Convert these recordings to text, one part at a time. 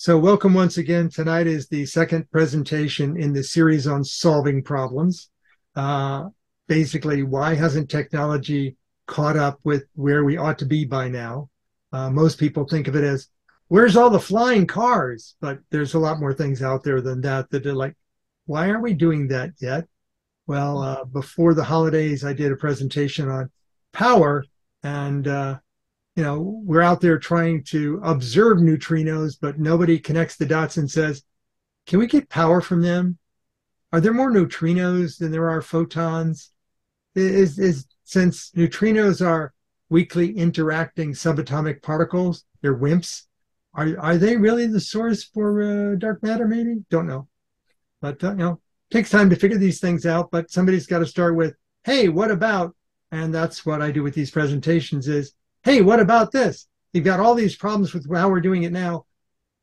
So, welcome once again. Tonight is the second presentation in the series on solving problems. Uh, basically, why hasn't technology caught up with where we ought to be by now? Uh, most people think of it as, where's all the flying cars? But there's a lot more things out there than that that are like, why aren't we doing that yet? Well, uh, before the holidays, I did a presentation on power, and uh, you know, we're out there trying to observe neutrinos, but nobody connects the dots and says, can we get power from them? Are there more neutrinos than there are photons? Is, is since neutrinos are weakly interacting subatomic particles, they're WIMPs. Are, are they really the source for uh, dark matter? Maybe don't know, but uh, you know, takes time to figure these things out. But somebody's got to start with, hey, what about? And that's what I do with these presentations: is hey, what about this? You've got all these problems with how we're doing it now.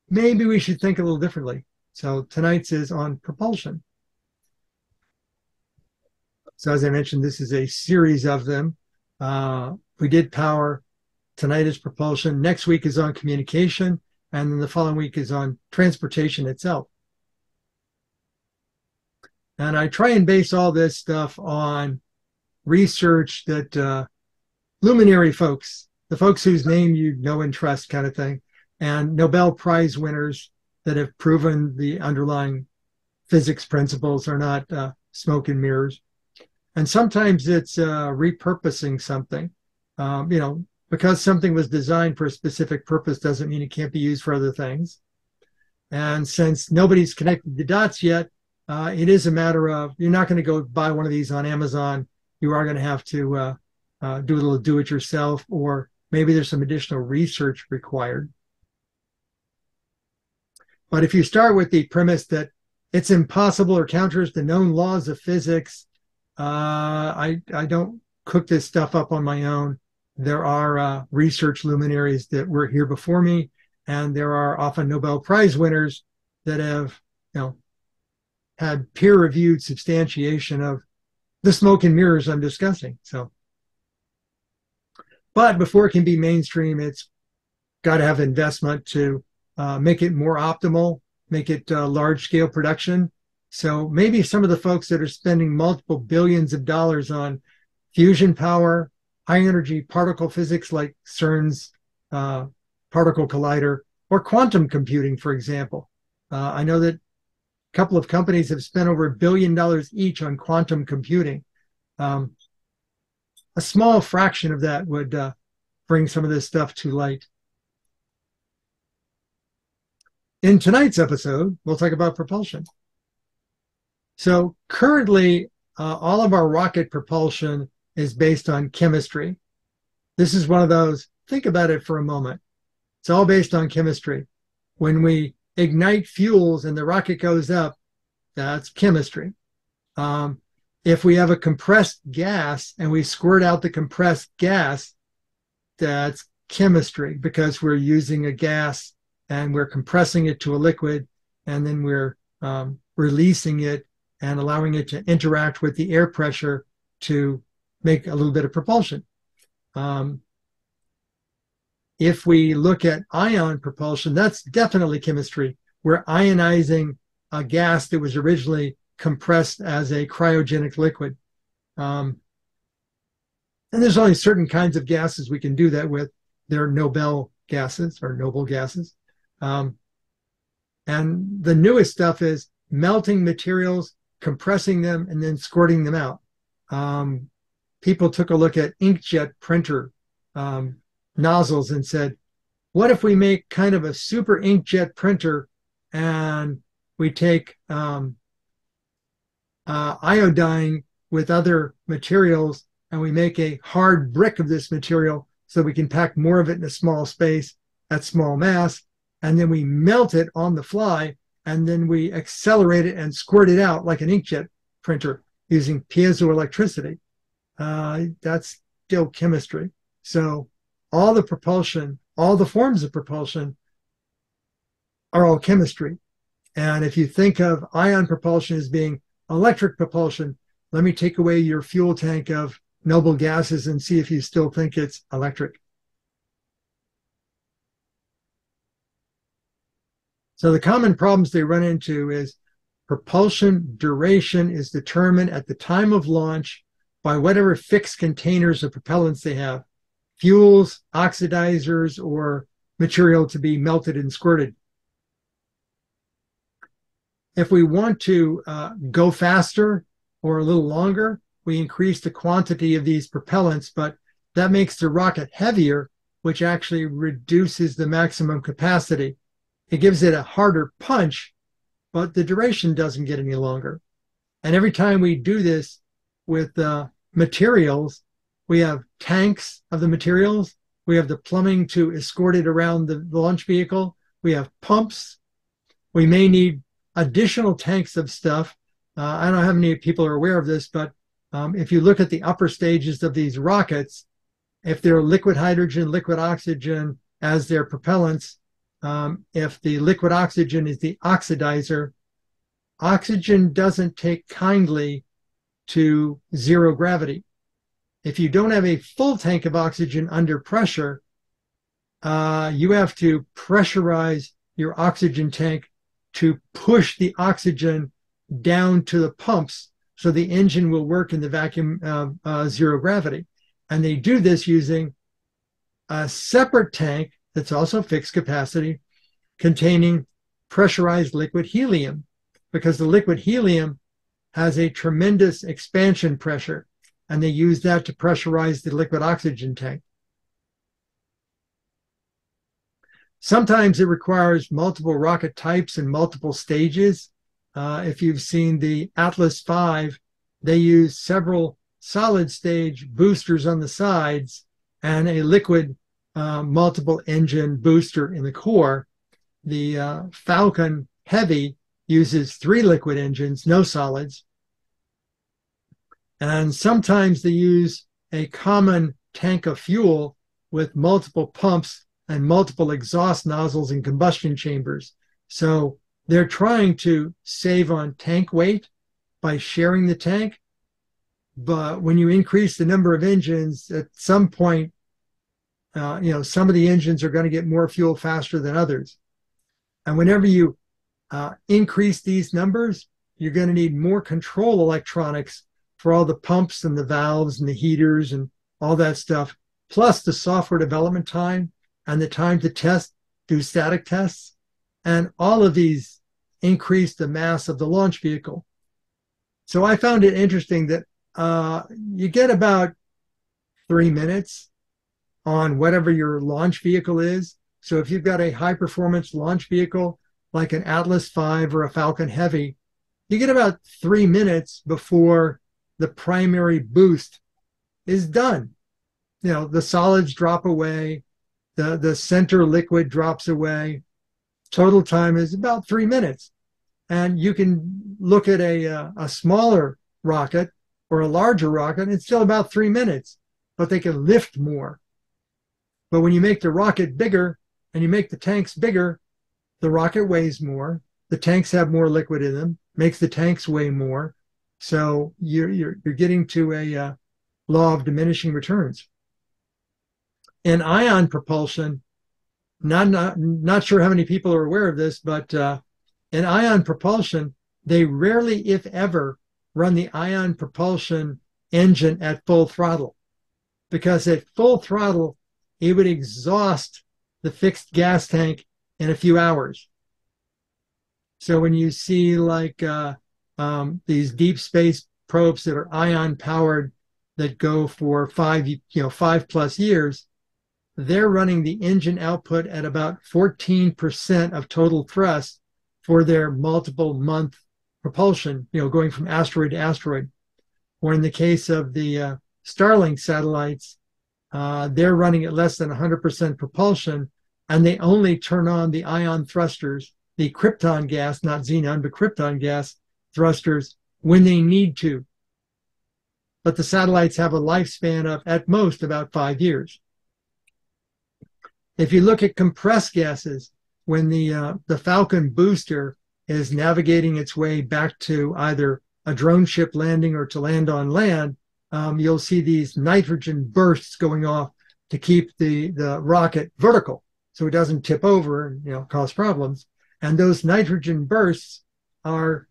Maybe we should think a little differently. So tonight's is on propulsion. So as I mentioned, this is a series of them. Uh, we did power. Tonight is propulsion. Next week is on communication. And then the following week is on transportation itself. And I try and base all this stuff on research that uh, luminary folks, the folks whose name you know and trust, kind of thing, and Nobel Prize winners that have proven the underlying physics principles are not uh, smoke and mirrors. And sometimes it's uh, repurposing something. Um, you know, because something was designed for a specific purpose doesn't mean it can't be used for other things. And since nobody's connected the dots yet, uh, it is a matter of you're not going to go buy one of these on Amazon. You are going to have to uh, do a little do it yourself, or maybe there's some additional research required. But if you start with the premise that it's impossible or counters the known laws of physics, uh, I, I don't cook this stuff up on my own. There are uh, research luminaries that were here before me, and there are often Nobel Prize winners that have, you know, had peer-reviewed substantiation of the smoke and mirrors I'm discussing. So but before it can be mainstream, it's got to have investment to uh, make it more optimal, make it uh, large scale production. So maybe some of the folks that are spending multiple billions of dollars on fusion power, high energy particle physics like CERN's uh, particle collider, or quantum computing, for example. Uh, I know that a couple of companies have spent over a billion dollars each on quantum computing. Um, a small fraction of that would uh, bring some of this stuff to light. In tonight's episode, we'll talk about propulsion. So currently, uh, all of our rocket propulsion is based on chemistry. This is one of those, think about it for a moment. It's all based on chemistry. When we ignite fuels and the rocket goes up, that's chemistry. Um, if we have a compressed gas and we squirt out the compressed gas, that's chemistry because we're using a gas and we're compressing it to a liquid and then we're um, releasing it and allowing it to interact with the air pressure to make a little bit of propulsion. Um, if we look at ion propulsion, that's definitely chemistry. We're ionizing a gas that was originally compressed as a cryogenic liquid. Um, and there's only certain kinds of gases we can do that with. They're Nobel gases or noble gases. Um, and the newest stuff is melting materials, compressing them, and then squirting them out. Um, people took a look at inkjet printer um, nozzles and said, what if we make kind of a super inkjet printer and we take um, uh, iodine with other materials and we make a hard brick of this material so we can pack more of it in a small space at small mass and then we melt it on the fly and then we accelerate it and squirt it out like an inkjet printer using piezoelectricity. Uh, that's still chemistry. So all the propulsion all the forms of propulsion are all chemistry. And if you think of ion propulsion as being electric propulsion. Let me take away your fuel tank of noble gases and see if you still think it's electric. So the common problems they run into is propulsion duration is determined at the time of launch by whatever fixed containers of propellants they have fuels, oxidizers, or material to be melted and squirted. If we want to uh, go faster or a little longer, we increase the quantity of these propellants, but that makes the rocket heavier, which actually reduces the maximum capacity. It gives it a harder punch, but the duration doesn't get any longer. And every time we do this with uh, materials, we have tanks of the materials, we have the plumbing to escort it around the launch vehicle, we have pumps, we may need additional tanks of stuff. Uh, I don't know how many people are aware of this, but um, if you look at the upper stages of these rockets, if they're liquid hydrogen, liquid oxygen as their propellants, um, if the liquid oxygen is the oxidizer, oxygen doesn't take kindly to zero gravity. If you don't have a full tank of oxygen under pressure, uh, you have to pressurize your oxygen tank to push the oxygen down to the pumps so the engine will work in the vacuum uh, uh, zero gravity. And they do this using a separate tank that's also fixed capacity containing pressurized liquid helium because the liquid helium has a tremendous expansion pressure and they use that to pressurize the liquid oxygen tank. Sometimes it requires multiple rocket types and multiple stages. Uh, if you've seen the Atlas V, they use several solid stage boosters on the sides and a liquid uh, multiple engine booster in the core. The uh, Falcon Heavy uses three liquid engines, no solids. And sometimes they use a common tank of fuel with multiple pumps and multiple exhaust nozzles and combustion chambers. So they're trying to save on tank weight by sharing the tank. But when you increase the number of engines, at some point, uh, you know, some of the engines are going to get more fuel faster than others. And whenever you uh, increase these numbers, you're going to need more control electronics for all the pumps and the valves and the heaters and all that stuff, plus the software development time and the time to test, do static tests. And all of these increase the mass of the launch vehicle. So I found it interesting that uh, you get about three minutes on whatever your launch vehicle is. So if you've got a high performance launch vehicle like an Atlas V or a Falcon Heavy, you get about three minutes before the primary boost is done. You know, the solids drop away, the, the center liquid drops away. Total time is about three minutes. And you can look at a, a, a smaller rocket or a larger rocket, and it's still about three minutes, but they can lift more. But when you make the rocket bigger and you make the tanks bigger, the rocket weighs more. The tanks have more liquid in them, makes the tanks weigh more. So you're, you're, you're getting to a uh, law of diminishing returns. In ion propulsion, not, not, not sure how many people are aware of this, but uh, in ion propulsion, they rarely, if ever, run the ion propulsion engine at full throttle because at full throttle, it would exhaust the fixed gas tank in a few hours. So when you see like uh, um, these deep space probes that are ion powered that go for five, you know, five plus years, they're running the engine output at about 14% of total thrust for their multiple month propulsion, you know, going from asteroid to asteroid. Or in the case of the uh, Starlink satellites, uh, they're running at less than 100% propulsion, and they only turn on the ion thrusters, the krypton gas, not xenon, but krypton gas thrusters when they need to. But the satellites have a lifespan of at most about five years. If you look at compressed gases, when the uh, the Falcon booster is navigating its way back to either a drone ship landing or to land on land, um, you'll see these nitrogen bursts going off to keep the the rocket vertical so it doesn't tip over and you know cause problems. And those nitrogen bursts are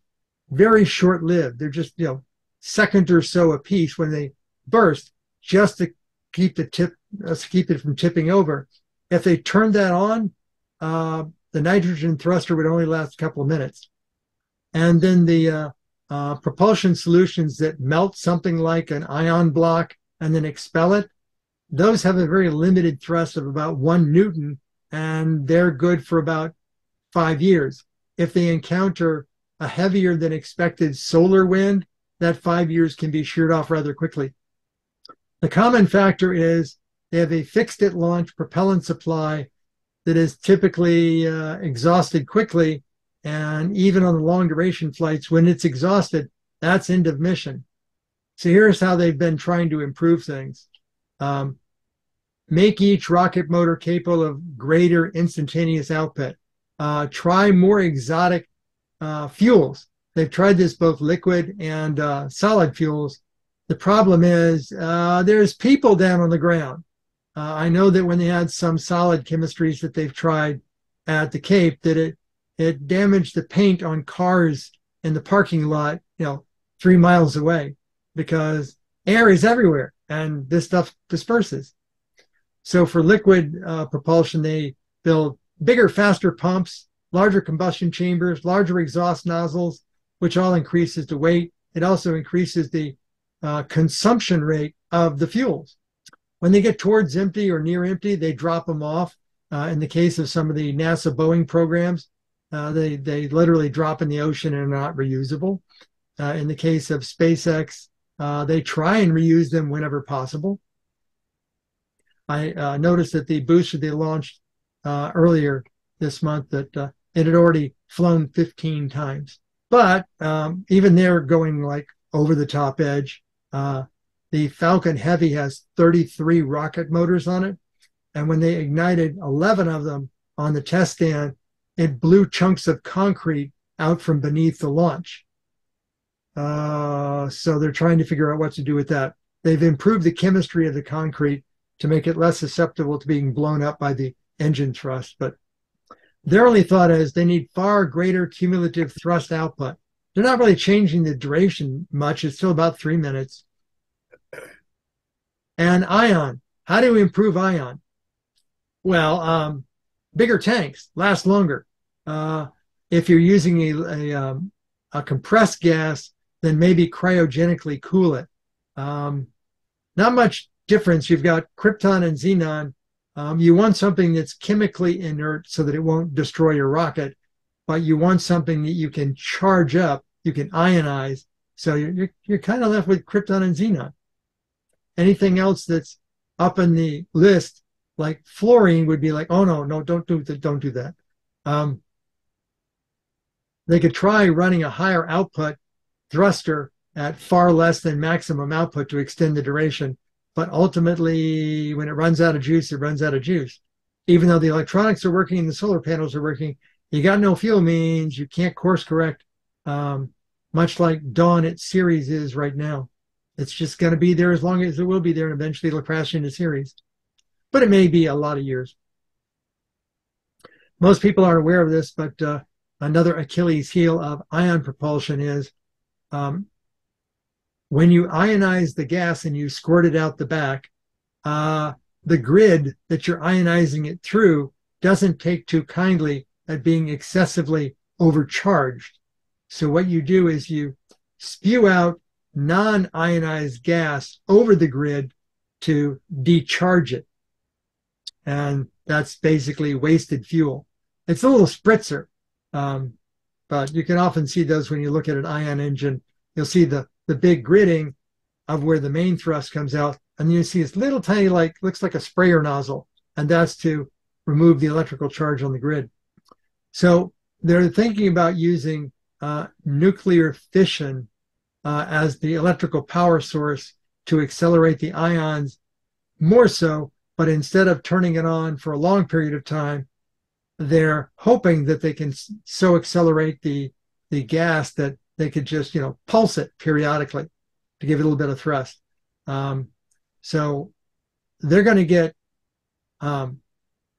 very short lived. They're just, you know, second or so a piece when they burst just to keep the tip, uh, keep it from tipping over. If they turned that on, uh, the nitrogen thruster would only last a couple of minutes. And then the uh, uh, propulsion solutions that melt something like an ion block and then expel it, those have a very limited thrust of about one Newton, and they're good for about five years. If they encounter a heavier than expected solar wind, that five years can be sheared off rather quickly. The common factor is they have a fixed at launch propellant supply that is typically uh, exhausted quickly. And even on the long duration flights, when it's exhausted, that's end of mission. So here's how they've been trying to improve things. Um, make each rocket motor capable of greater instantaneous output. Uh, try more exotic uh, fuels. They've tried this both liquid and uh, solid fuels. The problem is uh, there's people down on the ground. Uh, I know that when they had some solid chemistries that they've tried at the Cape, that it it damaged the paint on cars in the parking lot, you know, three miles away, because air is everywhere and this stuff disperses. So for liquid uh, propulsion, they build bigger, faster pumps, larger combustion chambers, larger exhaust nozzles, which all increases the weight. It also increases the uh, consumption rate of the fuels. When they get towards empty or near empty, they drop them off. Uh, in the case of some of the NASA Boeing programs, uh, they they literally drop in the ocean and are not reusable. Uh, in the case of SpaceX, uh, they try and reuse them whenever possible. I uh, noticed that the booster they launched uh, earlier this month that it had already flown 15 times. But um, even they're going like over the top edge. Uh, the Falcon Heavy has 33 rocket motors on it. And when they ignited 11 of them on the test stand, it blew chunks of concrete out from beneath the launch. Uh, so they're trying to figure out what to do with that. They've improved the chemistry of the concrete to make it less susceptible to being blown up by the engine thrust. But their only thought is they need far greater cumulative thrust output. They're not really changing the duration much. It's still about three minutes and ion. How do we improve ion? Well, um, bigger tanks last longer. Uh, if you're using a, a, um, a, compressed gas, then maybe cryogenically cool it. Um, not much difference. You've got krypton and xenon. Um, you want something that's chemically inert so that it won't destroy your rocket, but you want something that you can charge up, you can ionize. So you're, you're, you're kind of left with krypton and xenon anything else that's up in the list, like fluorine, would be like, oh no, no, don't do that, don't do that. Um, they could try running a higher output thruster at far less than maximum output to extend the duration. But ultimately, when it runs out of juice, it runs out of juice. Even though the electronics are working and the solar panels are working, you got no fuel means you can't course correct, um, much like Dawn at Ceres is right now. It's just going to be there as long as it will be there, and eventually it'll crash into Ceres. But it may be a lot of years. Most people aren't aware of this, but uh, another Achilles heel of ion propulsion is um, when you ionize the gas and you squirt it out the back, uh, the grid that you're ionizing it through doesn't take too kindly at being excessively overcharged. So what you do is you spew out non ionized gas over the grid to decharge it. And that's basically wasted fuel. It's a little spritzer, um, but you can often see those when you look at an ion engine. You'll see the, the big gridding of where the main thrust comes out. And you see this little tiny, like, looks like a sprayer nozzle. And that's to remove the electrical charge on the grid. So they're thinking about using uh, nuclear fission uh, as the electrical power source to accelerate the ions more so. But instead of turning it on for a long period of time, they're hoping that they can so accelerate the the gas that they could just you know pulse it periodically to give it a little bit of thrust. Um, so they're going to get um,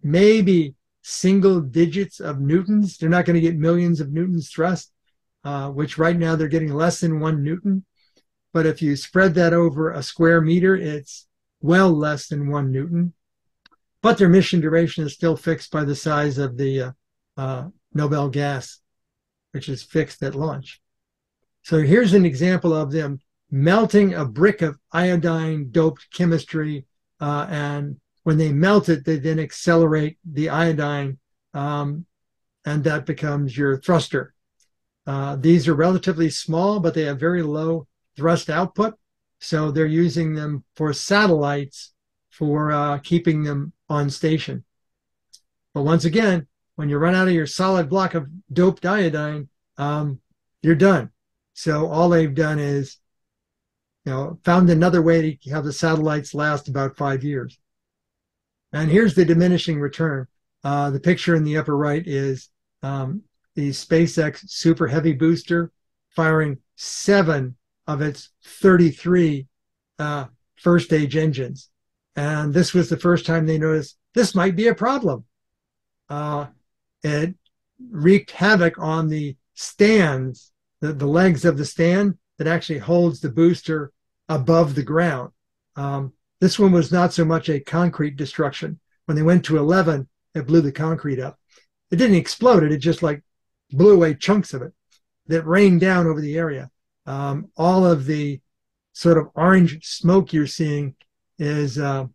maybe single digits of newtons. They're not going to get millions of newtons thrust, uh, which right now they're getting less than one newton. But if you spread that over a square meter, it's well less than one newton. But their mission duration is still fixed by the size of the uh, uh, Nobel gas, which is fixed at launch. So here's an example of them melting a brick of iodine doped chemistry. Uh, and when they melt it, they then accelerate the iodine, um, and that becomes your thruster. Uh, these are relatively small, but they have very low thrust output. So they're using them for satellites for uh, keeping them on station. But once again, when you run out of your solid block of doped iodine, um, you're done. So all they've done is, you know, found another way to have the satellites last about five years. And here's the diminishing return. Uh, the picture in the upper right is um, the SpaceX Super Heavy booster firing seven of its 33 uh, first stage engines. And this was the first time they noticed this might be a problem. Uh, it wreaked havoc on the stands, the, the legs of the stand that actually holds the booster above the ground. Um, this one was not so much a concrete destruction. When they went to 11, it blew the concrete up. It didn't explode it, it just like blew away chunks of it that rained down over the area um, all of the sort of orange smoke you're seeing is uh,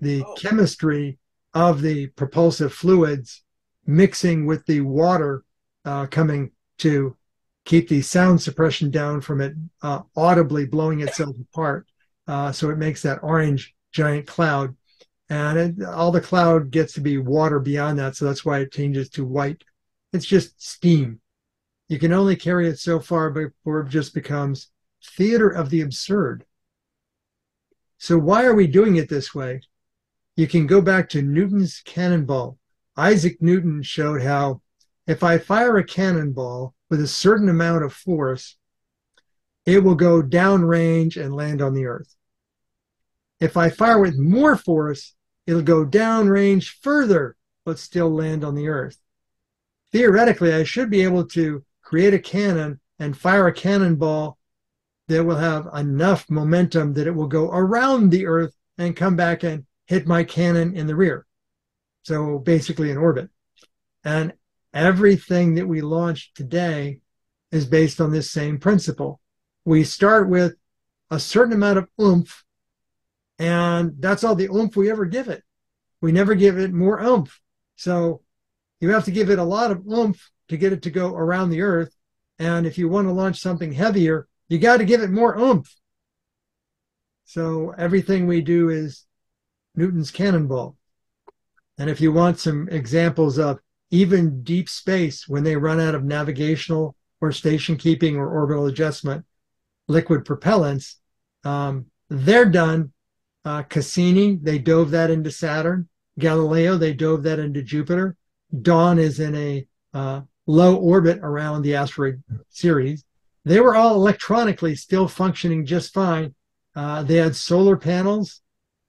the oh. chemistry of the propulsive fluids mixing with the water uh, coming to keep the sound suppression down from it uh, audibly blowing itself apart. Uh, so it makes that orange giant cloud. And it, all the cloud gets to be water beyond that. So that's why it changes to white. It's just steam you can only carry it so far before it just becomes theater of the absurd. So, why are we doing it this way? You can go back to Newton's cannonball. Isaac Newton showed how if I fire a cannonball with a certain amount of force, it will go downrange and land on the earth. If I fire with more force, it'll go downrange further, but still land on the earth. Theoretically, I should be able to create a cannon and fire a cannonball that will have enough momentum that it will go around the Earth and come back and hit my cannon in the rear. So basically in orbit. And everything that we launch today is based on this same principle. We start with a certain amount of oomph, and that's all the oomph we ever give it. We never give it more oomph. So you have to give it a lot of oomph to get it to go around the earth. And if you want to launch something heavier, you got to give it more oomph. So everything we do is Newton's cannonball. And if you want some examples of even deep space, when they run out of navigational or station keeping or orbital adjustment liquid propellants, um, they're done. Uh, Cassini, they dove that into Saturn. Galileo, they dove that into Jupiter. Dawn is in a uh, low orbit around the asteroid Ceres. They were all electronically still functioning just fine. Uh, they had solar panels.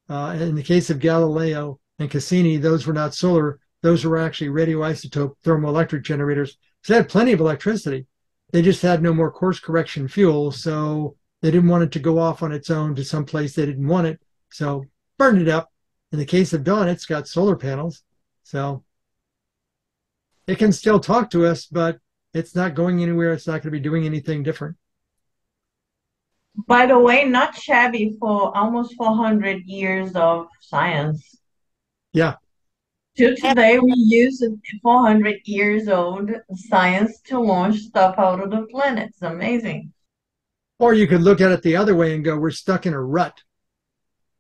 Uh, in the case of Galileo and Cassini, those were not solar, those were actually radioisotope thermoelectric generators. So they had plenty of electricity. They just had no more course correction fuel. So they didn't want it to go off on its own to some place they didn't want it. So burned it up. In the case of Dawn, it's got solar panels. So it can still talk to us, but it's not going anywhere. It's not going to be doing anything different. By the way, not shabby for almost 400 years of science. Yeah. To today, we use 400 years old science to launch stuff out of the planet. It's amazing. Or you could look at it the other way and go, we're stuck in a rut.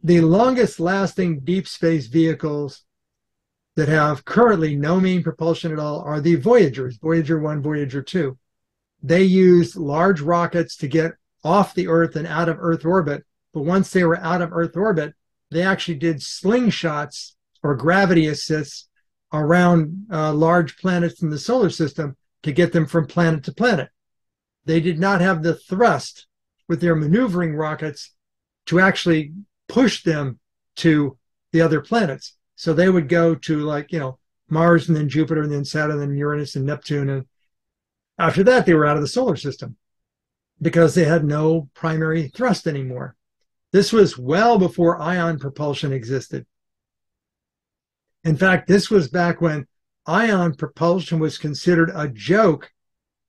The longest lasting deep space vehicles that have currently no main propulsion at all are the Voyagers, Voyager 1, Voyager 2. They used large rockets to get off the Earth and out of Earth orbit. But once they were out of Earth orbit, they actually did slingshots or gravity assists around uh, large planets in the solar system to get them from planet to planet. They did not have the thrust with their maneuvering rockets to actually push them to the other planets. So they would go to like, you know, Mars and then Jupiter and then Saturn and Uranus and Neptune. And after that, they were out of the solar system because they had no primary thrust anymore. This was well before ion propulsion existed. In fact, this was back when ion propulsion was considered a joke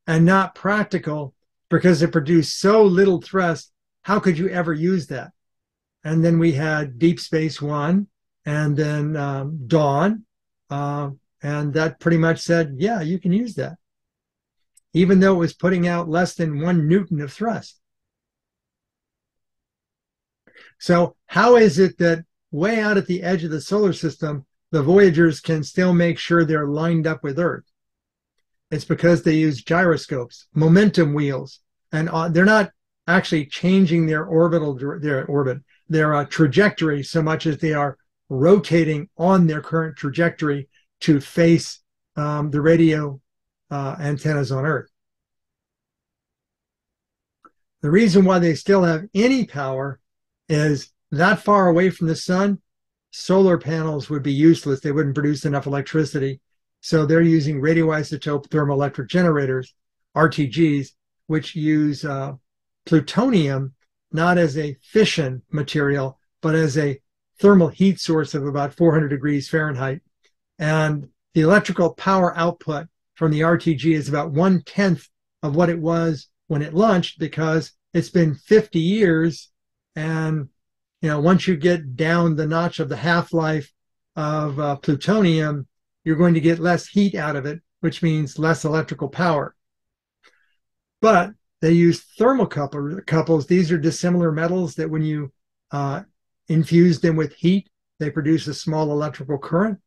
and not practical because it produced so little thrust. How could you ever use that? And then we had Deep Space One and then um, Dawn. Uh, and that pretty much said, yeah, you can use that, even though it was putting out less than one Newton of thrust. So, how is it that way out at the edge of the solar system, the Voyagers can still make sure they're lined up with Earth? It's because they use gyroscopes, momentum wheels, and uh, they're not actually changing their orbital their orbit, their uh, trajectory so much as they are rotating on their current trajectory to face um, the radio uh, antennas on Earth. The reason why they still have any power is that far away from the sun, solar panels would be useless. They wouldn't produce enough electricity. So they're using radioisotope thermoelectric generators, RTGs, which use uh, plutonium not as a fission material, but as a thermal heat source of about 400 degrees Fahrenheit. And the electrical power output from the RTG is about one tenth of what it was when it launched because it's been 50 years. And, you know, once you get down the notch of the half life of uh, plutonium, you're going to get less heat out of it, which means less electrical power. But they use thermocouples. These are dissimilar metals that when you uh, infuse them with heat, they produce a small electrical current.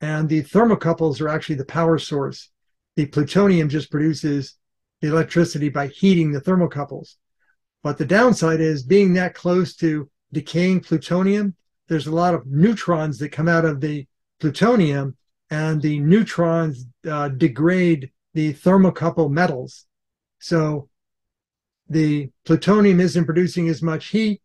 And the thermocouples are actually the power source. The plutonium just produces the electricity by heating the thermocouples. But the downside is being that close to decaying plutonium, there's a lot of neutrons that come out of the plutonium, and the neutrons uh, degrade the thermocouple metals. So the plutonium isn't producing as much heat,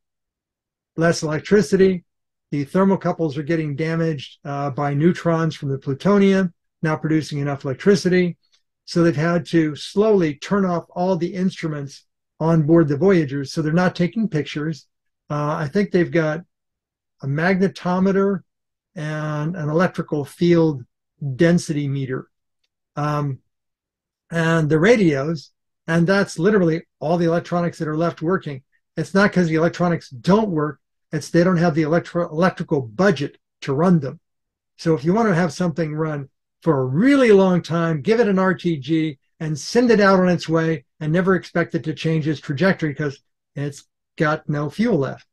less electricity. The thermocouples are getting damaged uh, by neutrons from the plutonium, not producing enough electricity. So they've had to slowly turn off all the instruments on board the Voyagers. So they're not taking pictures. Uh, I think they've got a magnetometer and an electrical field density meter. Um, and the radios, and that's literally all the electronics that are left working. It's not because the electronics don't work, it's they don't have the electro- electrical budget to run them. So if you want to have something run for a really long time, give it an RTG and send it out on its way and never expect it to change its trajectory because it's got no fuel left.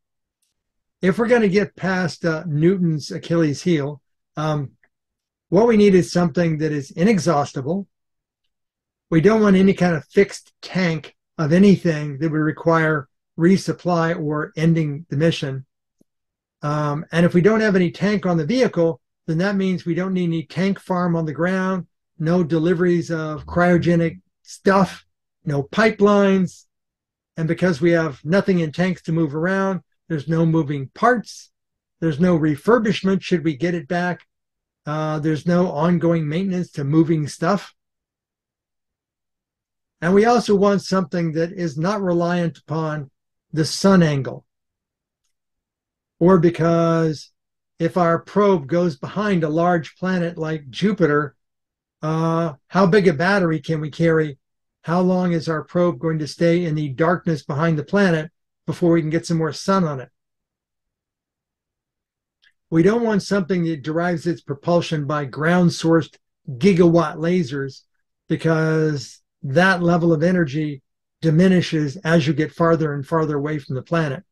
If we're going to get past uh, Newton's Achilles heel, um, what we need is something that is inexhaustible. We don't want any kind of fixed tank of anything that would require resupply or ending the mission. Um, and if we don't have any tank on the vehicle, then that means we don't need any tank farm on the ground, no deliveries of cryogenic stuff, no pipelines. And because we have nothing in tanks to move around, there's no moving parts. There's no refurbishment should we get it back. Uh, there's no ongoing maintenance to moving stuff. And we also want something that is not reliant upon the sun angle. Or because if our probe goes behind a large planet like Jupiter, uh, how big a battery can we carry? How long is our probe going to stay in the darkness behind the planet before we can get some more sun on it? We don't want something that derives its propulsion by ground sourced gigawatt lasers because that level of energy diminishes as you get farther and farther away from the planet.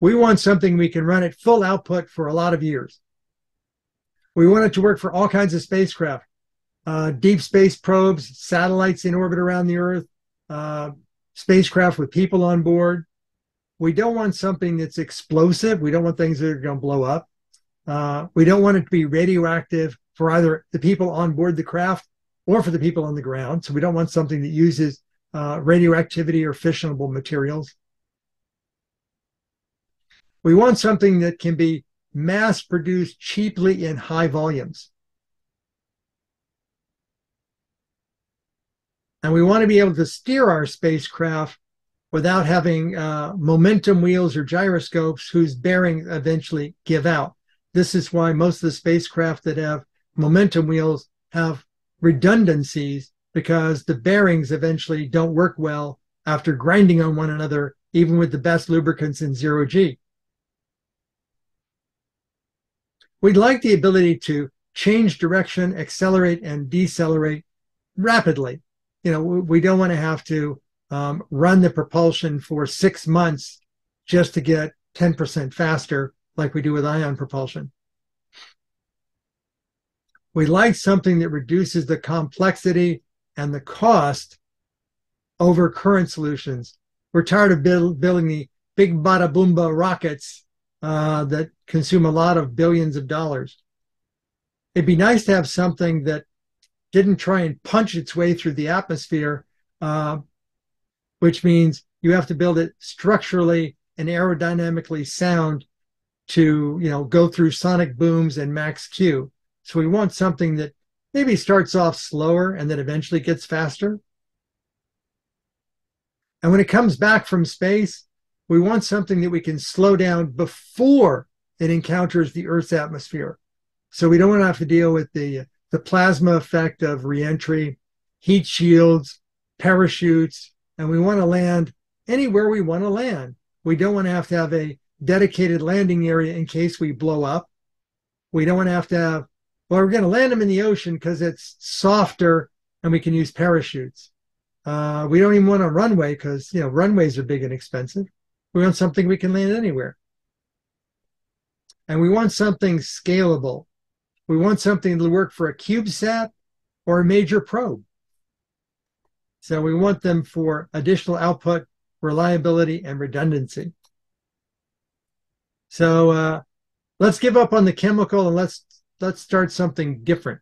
We want something we can run at full output for a lot of years. We want it to work for all kinds of spacecraft, uh, deep space probes, satellites in orbit around the Earth, uh, spacecraft with people on board. We don't want something that's explosive. We don't want things that are going to blow up. Uh, we don't want it to be radioactive for either the people on board the craft or for the people on the ground. So we don't want something that uses uh, radioactivity or fissionable materials. We want something that can be mass produced cheaply in high volumes. And we want to be able to steer our spacecraft without having uh, momentum wheels or gyroscopes whose bearings eventually give out. This is why most of the spacecraft that have momentum wheels have redundancies because the bearings eventually don't work well after grinding on one another, even with the best lubricants in zero G. We'd like the ability to change direction, accelerate, and decelerate rapidly. You know, we don't want to have to um, run the propulsion for six months just to get 10% faster, like we do with ion propulsion. We like something that reduces the complexity and the cost over current solutions. We're tired of build, building the big bada boomba rockets uh, that consume a lot of billions of dollars. It'd be nice to have something that didn't try and punch its way through the atmosphere, uh, which means you have to build it structurally and aerodynamically sound to you know go through sonic booms and max q so we want something that maybe starts off slower and then eventually gets faster and when it comes back from space we want something that we can slow down before it encounters the earth's atmosphere so we don't want to have to deal with the the plasma effect of reentry heat shields parachutes and we want to land anywhere we want to land. We don't want to have to have a dedicated landing area in case we blow up. We don't want to have to have, well, we're going to land them in the ocean because it's softer and we can use parachutes. Uh, we don't even want a runway because, you know, runways are big and expensive. We want something we can land anywhere. And we want something scalable. We want something to work for a CubeSat or a major probe. So we want them for additional output, reliability, and redundancy. So uh, let's give up on the chemical and let's let's start something different.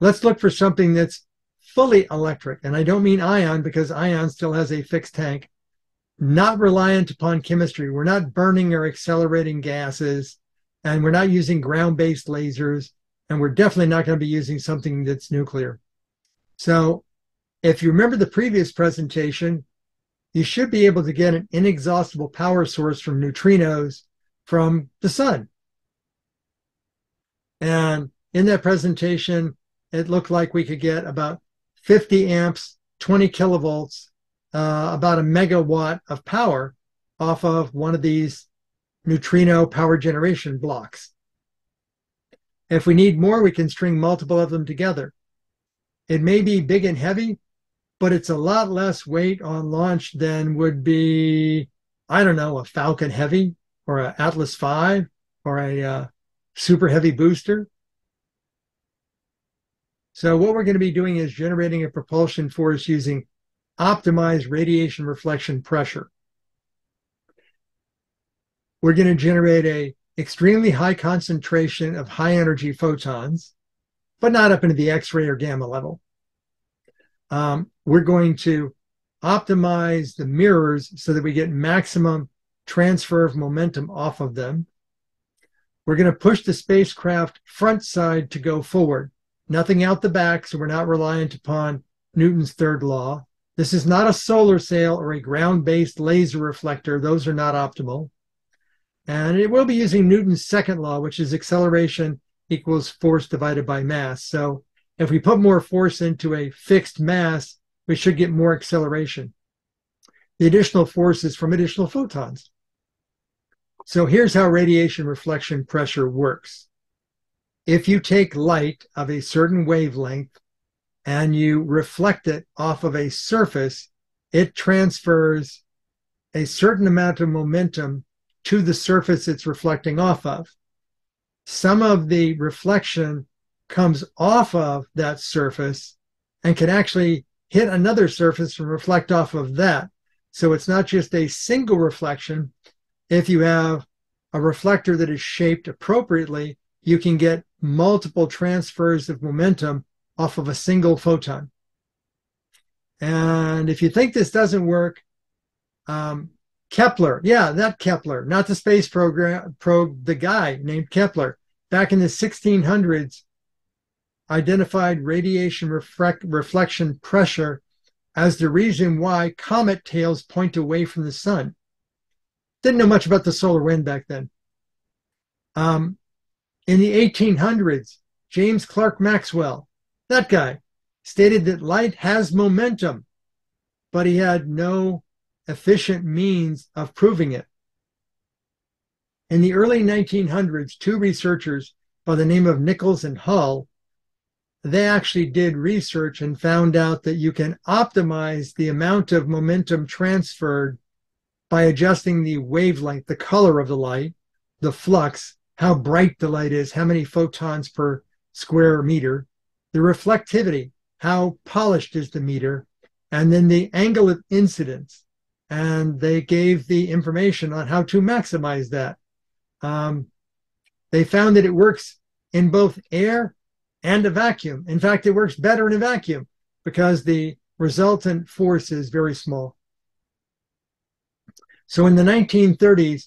Let's look for something that's fully electric. And I don't mean ion because ion still has a fixed tank, not reliant upon chemistry. We're not burning or accelerating gases, and we're not using ground based lasers, and we're definitely not going to be using something that's nuclear. So if you remember the previous presentation, you should be able to get an inexhaustible power source from neutrinos from the sun. And in that presentation, it looked like we could get about 50 amps, 20 kilovolts, uh, about a megawatt of power off of one of these neutrino power generation blocks. If we need more, we can string multiple of them together. It may be big and heavy, but it's a lot less weight on launch than would be, I don't know, a Falcon Heavy or an Atlas V or a uh, super heavy booster. So what we're going to be doing is generating a propulsion force using optimized radiation reflection pressure. We're going to generate a extremely high concentration of high energy photons, but not up into the X-ray or gamma level. Um, we're going to optimize the mirrors so that we get maximum transfer of momentum off of them. We're going to push the spacecraft front side to go forward, nothing out the back, so we're not reliant upon Newton's third law. This is not a solar sail or a ground based laser reflector, those are not optimal. And it will be using Newton's second law, which is acceleration equals force divided by mass. So if we put more force into a fixed mass, we should get more acceleration. The additional force is from additional photons. So here's how radiation reflection pressure works. If you take light of a certain wavelength and you reflect it off of a surface, it transfers a certain amount of momentum to the surface it's reflecting off of. Some of the reflection comes off of that surface and can actually hit another surface and reflect off of that. So it's not just a single reflection. If you have a reflector that is shaped appropriately, you can get multiple transfers of momentum off of a single photon. And if you think this doesn't work, um, Kepler, yeah, that Kepler, not the space program probe, the guy named Kepler, back in the 1600s, identified radiation reflect, reflection pressure as the reason why comet tails point away from the sun. Didn't know much about the solar wind back then. Um, in the 1800s, James Clerk Maxwell, that guy, stated that light has momentum, but he had no efficient means of proving it. In the early 1900s, two researchers by the name of Nichols and Hull, they actually did research and found out that you can optimize the amount of momentum transferred by adjusting the wavelength, the color of the light, the flux, how bright the light is, how many photons per square meter, the reflectivity, how polished is the meter, and then the angle of incidence and they gave the information on how to maximize that. Um, they found that it works in both air and a vacuum. In fact, it works better in a vacuum because the resultant force is very small. So in the 1930s,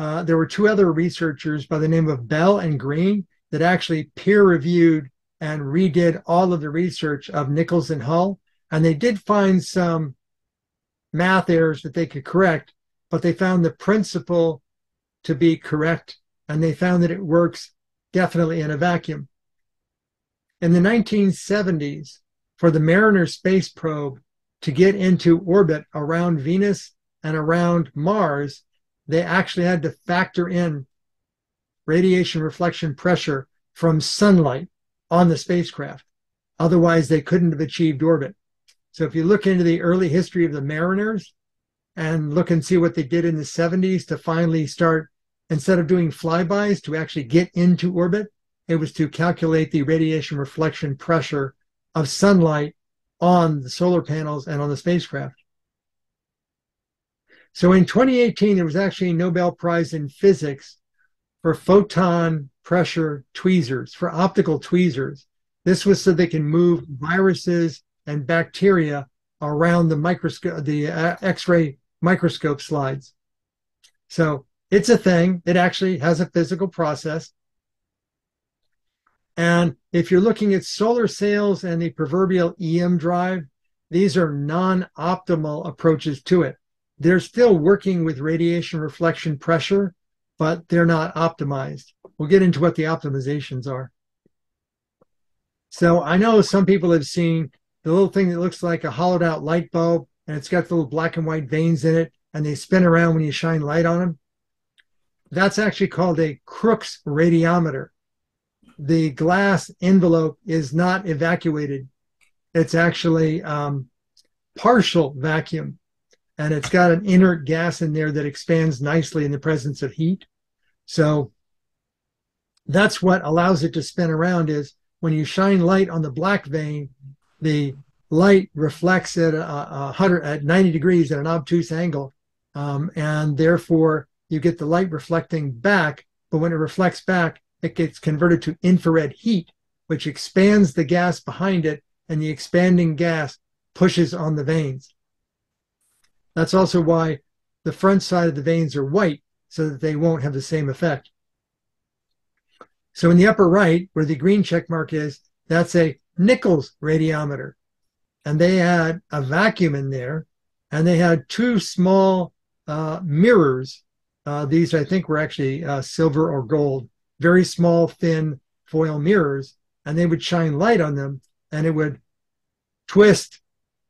uh, there were two other researchers by the name of Bell and Green that actually peer reviewed and redid all of the research of Nichols and Hull. And they did find some math errors that they could correct, but they found the principle to be correct and they found that it works definitely in a vacuum. In the 1970s, for the Mariner space probe to get into orbit around Venus and around Mars, they actually had to factor in radiation reflection pressure from sunlight on the spacecraft. Otherwise, they couldn't have achieved orbit. So if you look into the early history of the Mariners and look and see what they did in the 70s to finally start, instead of doing flybys to actually get into orbit, it was to calculate the radiation reflection pressure of sunlight on the solar panels and on the spacecraft. So in 2018, there was actually a Nobel Prize in Physics for photon pressure tweezers, for optical tweezers. This was so they can move viruses and bacteria around the microscope, the uh, X-ray microscope slides. So it's a thing. It actually has a physical process. And if you're looking at solar sails and the proverbial EM drive, these are non-optimal approaches to it. They're still working with radiation reflection pressure, but they're not optimized. We'll get into what the optimizations are. So I know some people have seen the little thing that looks like a hollowed out light bulb and it's got the little black and white vanes in it and they spin around when you shine light on them. That's actually called a Crookes radiometer. The glass envelope is not evacuated. It's actually um, partial vacuum and it's got an inert gas in there that expands nicely in the presence of heat. So that's what allows it to spin around is when you shine light on the black vane, the light reflects at a, hundred at 90 degrees at an obtuse angle, um, and therefore you get the light reflecting back. But when it reflects back, it gets converted to infrared heat, which expands the gas behind it, and the expanding gas pushes on the vanes. That's also why the front side of the vanes are white, so that they won't have the same effect. So in the upper right, where the green check mark is, that's a Nichols radiometer. And they had a vacuum in there, and they had two small uh, mirrors. Uh, these, I think, were actually uh, silver or gold, very small, thin foil mirrors, and they would shine light on them, and it would twist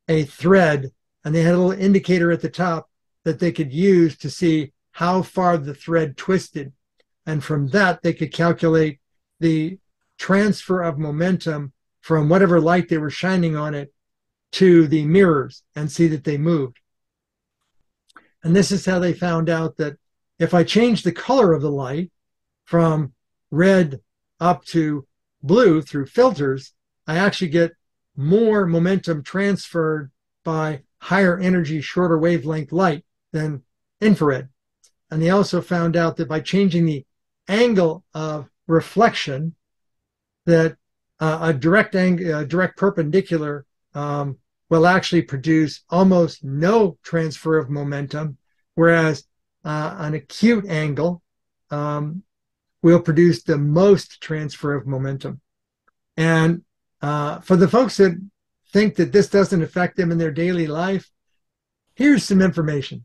a thread, and they had a little indicator at the top that they could use to see how far the thread twisted. And from that, they could calculate the transfer of momentum from whatever light they were shining on it to the mirrors and see that they moved. And this is how they found out that if I change the color of the light from red up to blue through filters, I actually get more momentum transferred by higher energy, shorter wavelength light than infrared. And they also found out that by changing the angle of reflection, that uh, a direct angle, a direct perpendicular um, will actually produce almost no transfer of momentum, whereas uh, an acute angle um, will produce the most transfer of momentum. And uh, for the folks that think that this doesn't affect them in their daily life, here's some information.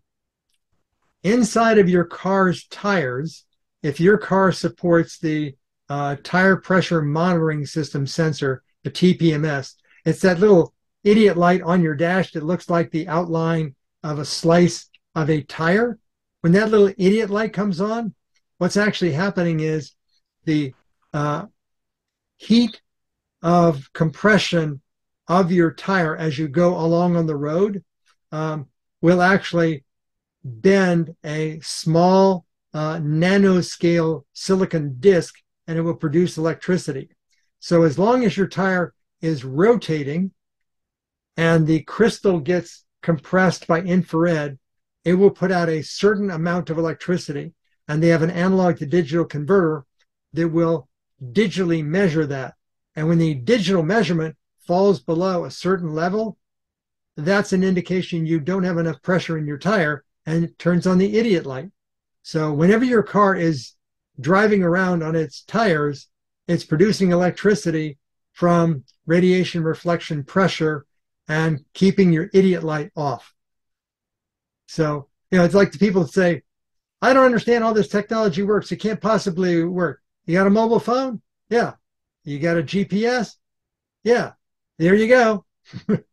Inside of your car's tires, if your car supports the uh, tire pressure monitoring system sensor, the TPMS, it's that little idiot light on your dash that looks like the outline of a slice of a tire. When that little idiot light comes on, what's actually happening is the uh, heat of compression of your tire as you go along on the road um, will actually bend a small uh, nanoscale silicon disc and it will produce electricity. So as long as your tire is rotating and the crystal gets compressed by infrared, it will put out a certain amount of electricity. And they have an analog to digital converter that will digitally measure that. And when the digital measurement falls below a certain level, that's an indication you don't have enough pressure in your tire and it turns on the idiot light. So whenever your car is driving around on its tires, it's producing electricity from radiation reflection pressure and keeping your idiot light off. So, you know, it's like the people say, I don't understand how this technology works. It can't possibly work. You got a mobile phone? Yeah. You got a GPS? Yeah. There you go.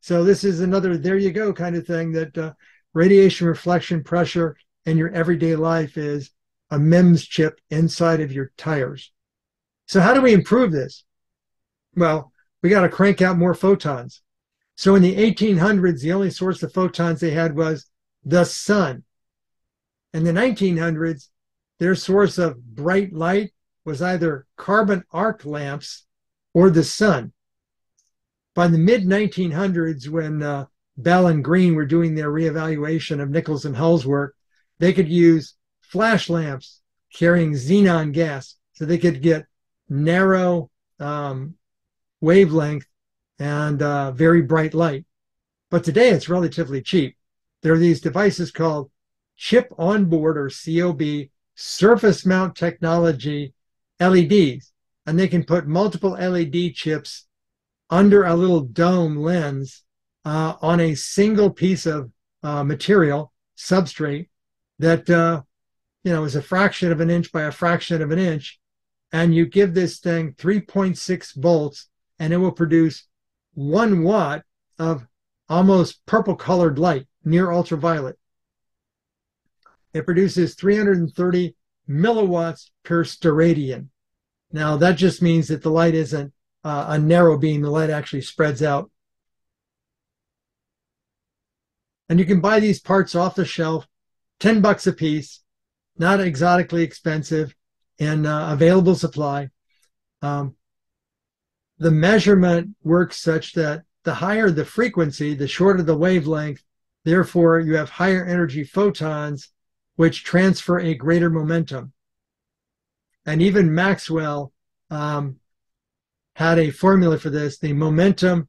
so this is another there you go kind of thing that uh, radiation reflection pressure in your everyday life is a MEMS chip inside of your tires. So how do we improve this? Well, we got to crank out more photons. So in the 1800s, the only source of photons they had was the sun. In the 1900s, their source of bright light was either carbon arc lamps or the sun. By the mid 1900s, when uh, Bell and Green were doing their reevaluation of Nichols and Hull's work, they could use flash lamps carrying xenon gas so they could get narrow um, wavelength and uh, very bright light. But today it's relatively cheap. There are these devices called chip on board or COB surface mount technology LEDs, and they can put multiple LED chips under a little dome lens uh, on a single piece of uh, material substrate that uh, you know is a fraction of an inch by a fraction of an inch, and you give this thing 3.6 volts, and it will produce one watt of almost purple colored light near ultraviolet. It produces 330 milliwatts per steradian. Now that just means that the light isn't uh, a narrow beam; the light actually spreads out. And you can buy these parts off the shelf 10 bucks a piece, not exotically expensive, and uh, available supply. Um, the measurement works such that the higher the frequency, the shorter the wavelength. Therefore, you have higher energy photons, which transfer a greater momentum. And even Maxwell um, had a formula for this. The momentum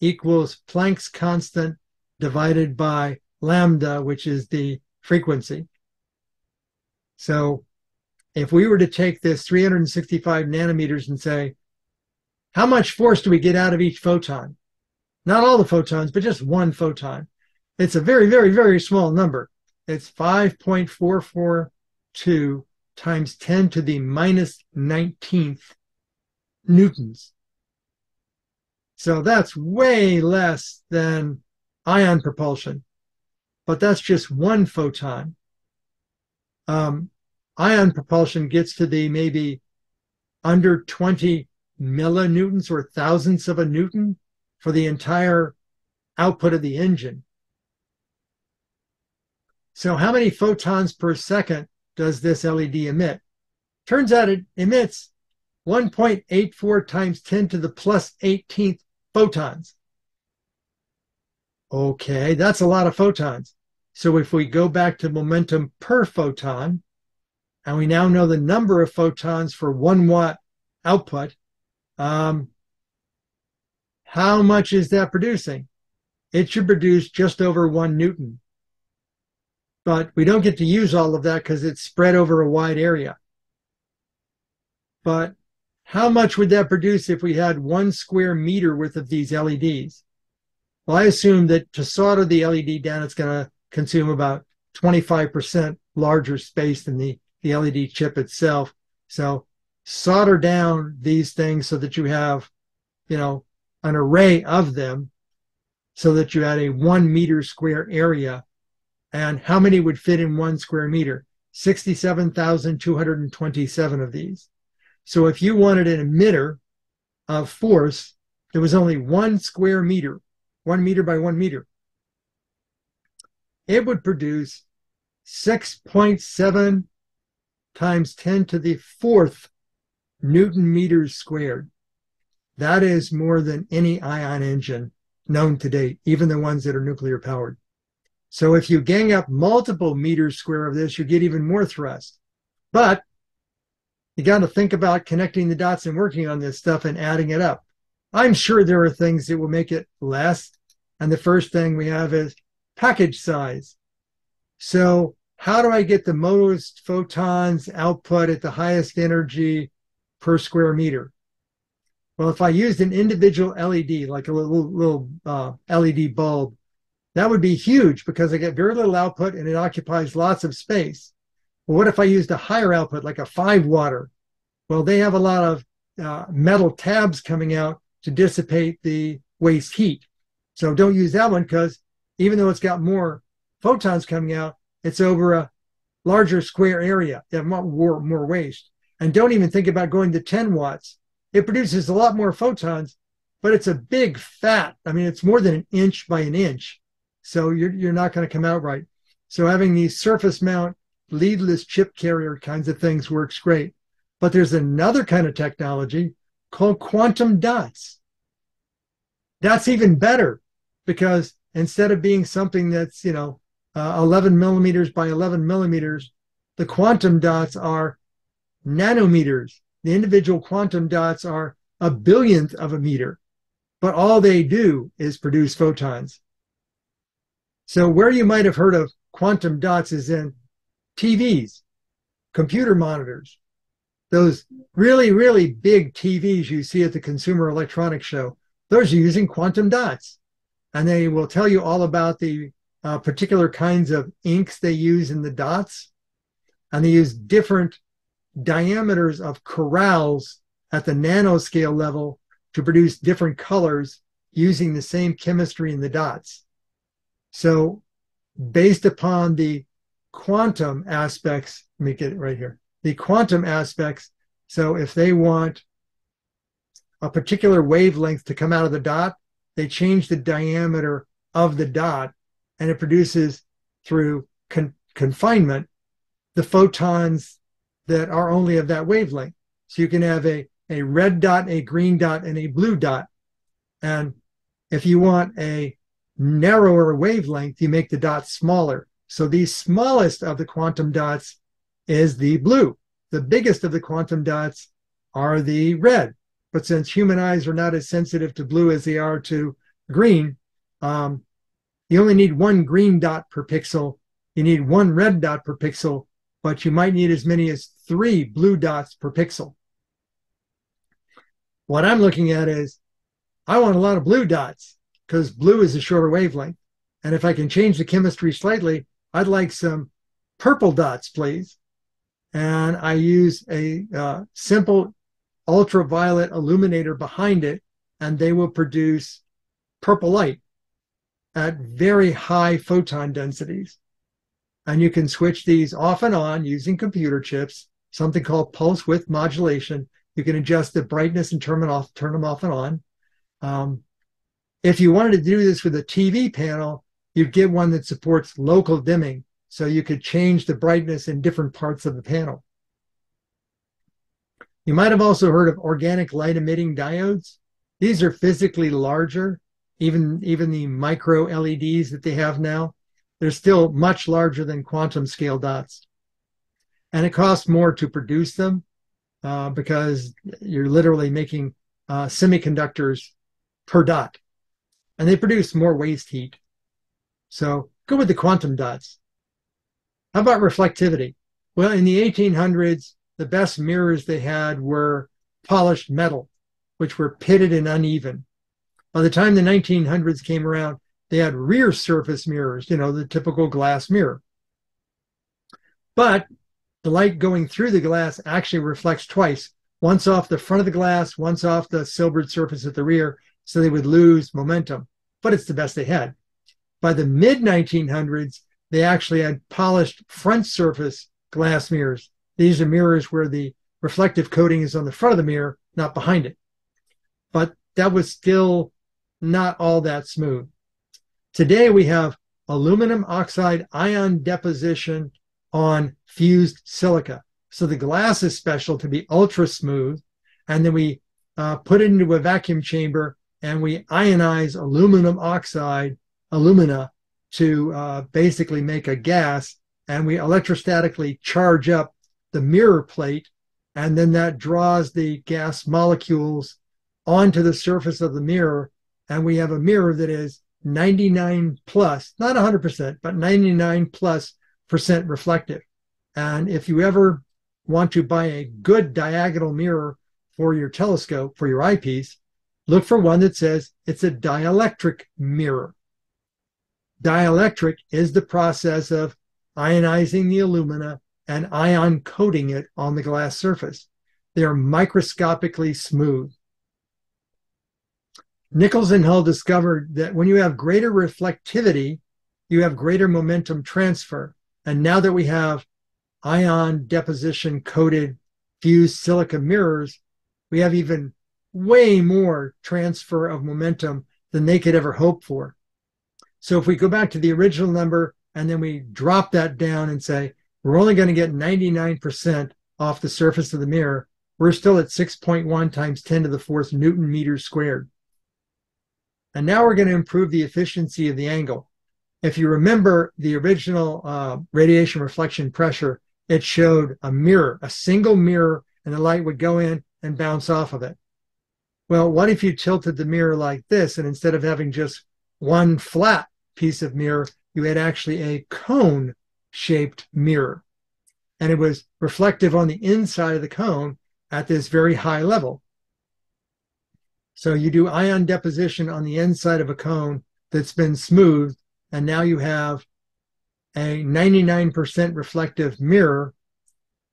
equals Planck's constant divided by lambda, which is the frequency. So if we were to take this 365 nanometers and say, how much force do we get out of each photon? Not all the photons, but just one photon. It's a very, very, very small number. It's 5.442 times 10 to the minus 19th newtons. So that's way less than ion propulsion but that's just one photon. Um, ion propulsion gets to the maybe under 20 millinewtons or thousandths of a newton for the entire output of the engine. So, how many photons per second does this LED emit? Turns out it emits 1.84 times 10 to the plus 18th photons. Okay, that's a lot of photons. So if we go back to momentum per photon, and we now know the number of photons for one watt output, um, how much is that producing? It should produce just over one Newton. but we don't get to use all of that because it's spread over a wide area. But how much would that produce if we had one square meter worth of these LEDs? Well, I assume that to solder the LED down, it's going to consume about 25% larger space than the, the LED chip itself. So solder down these things so that you have, you know, an array of them so that you had a one meter square area. And how many would fit in one square meter? 67,227 of these. So if you wanted an emitter of force, there was only one square meter, one meter by one meter. It would produce 6.7 times 10 to the fourth Newton meters squared. That is more than any ion engine known to date, even the ones that are nuclear powered. So if you gang up multiple meters square of this, you get even more thrust. But you got to think about connecting the dots and working on this stuff and adding it up. I'm sure there are things that will make it less. And the first thing we have is package size. So how do I get the most photons output at the highest energy per square meter? Well, if I used an individual LED, like a little, little uh, LED bulb, that would be huge because I get very little output and it occupies lots of space. Well, what if I used a higher output, like a five water? Well, they have a lot of uh, metal tabs coming out to dissipate the waste heat. So don't use that one because even though it's got more photons coming out, it's over a larger square area. You have more, more waste. And don't even think about going to 10 watts. It produces a lot more photons, but it's a big fat. I mean, it's more than an inch by an inch. So you're, you're not going to come out right. So having these surface mount leadless chip carrier kinds of things works great. But there's another kind of technology called quantum dots. That's even better because instead of being something that's, you know, uh, 11 millimeters by 11 millimeters, the quantum dots are nanometers. The individual quantum dots are a billionth of a meter, but all they do is produce photons. So, where you might have heard of quantum dots is in TVs, computer monitors, those really, really big TVs you see at the Consumer Electronics Show. Those are using quantum dots. And they will tell you all about the uh, particular kinds of inks they use in the dots. And they use different diameters of corrals at the nanoscale level to produce different colors using the same chemistry in the dots. So, based upon the quantum aspects, let me get it right here. The quantum aspects. So, if they want a particular wavelength to come out of the dot, they change the diameter of the dot and it produces through con- confinement the photons that are only of that wavelength. So you can have a, a red dot, a green dot, and a blue dot. And if you want a narrower wavelength, you make the dot smaller. So the smallest of the quantum dots is the blue. The biggest of the quantum dots are the red. But since human eyes are not as sensitive to blue as they are to green, um, you only need one green dot per pixel. You need one red dot per pixel, but you might need as many as three blue dots per pixel. What I'm looking at is I want a lot of blue dots because blue is a shorter wavelength. And if I can change the chemistry slightly, I'd like some purple dots, please. And I use a uh, simple ultraviolet illuminator behind it, and they will produce purple light at very high photon densities. And you can switch these off and on using computer chips, something called pulse width modulation. You can adjust the brightness and turn them off, turn them off and on. Um, if you wanted to do this with a TV panel, you'd get one that supports local dimming. So you could change the brightness in different parts of the panel. You might have also heard of organic light emitting diodes. These are physically larger even even the micro LEDs that they have now, they're still much larger than quantum scale dots. And it costs more to produce them uh, because you're literally making uh, semiconductors per dot. And they produce more waste heat. So go with the quantum dots. How about reflectivity? Well, in the 1800s, the best mirrors they had were polished metal, which were pitted and uneven. By the time the 1900s came around, they had rear surface mirrors, you know, the typical glass mirror. But the light going through the glass actually reflects twice, once off the front of the glass, once off the silvered surface at the rear, so they would lose momentum. But it's the best they had. By the mid 1900s, they actually had polished front surface glass mirrors. These are mirrors where the reflective coating is on the front of the mirror, not behind it. But that was still not all that smooth. Today we have aluminum oxide ion deposition on fused silica. So the glass is special to be ultra smooth. And then we uh, put it into a vacuum chamber and we ionize aluminum oxide, alumina, to uh, basically make a gas. And we electrostatically charge up the mirror plate. And then that draws the gas molecules onto the surface of the mirror. And we have a mirror that is 99 plus, not 100%, but 99 plus percent reflective. And if you ever want to buy a good diagonal mirror for your telescope, for your eyepiece, look for one that says it's a dielectric mirror. Dielectric is the process of ionizing the alumina and ion coating it on the glass surface. They are microscopically smooth. Nichols and Hull discovered that when you have greater reflectivity, you have greater momentum transfer. And now that we have ion deposition coated fused silica mirrors, we have even way more transfer of momentum than they could ever hope for. So if we go back to the original number and then we drop that down and say, we're only going to get 99% off the surface of the mirror, we're still at 6.1 times 10 to the fourth Newton meters squared. And now we're going to improve the efficiency of the angle. If you remember the original uh, radiation reflection pressure, it showed a mirror, a single mirror, and the light would go in and bounce off of it. Well, what if you tilted the mirror like this, and instead of having just one flat piece of mirror, you had actually a cone shaped mirror? And it was reflective on the inside of the cone at this very high level. So you do ion deposition on the inside of a cone that's been smoothed, and now you have a 99% reflective mirror,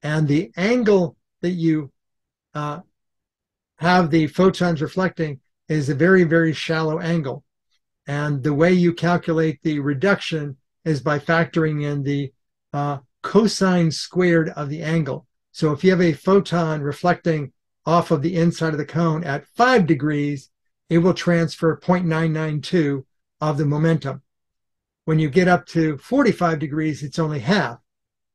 and the angle that you uh, have the photons reflecting is a very, very shallow angle. And the way you calculate the reduction is by factoring in the uh, cosine squared of the angle. So if you have a photon reflecting off of the inside of the cone at five degrees, it will transfer 0.992 of the momentum. When you get up to 45 degrees, it's only half.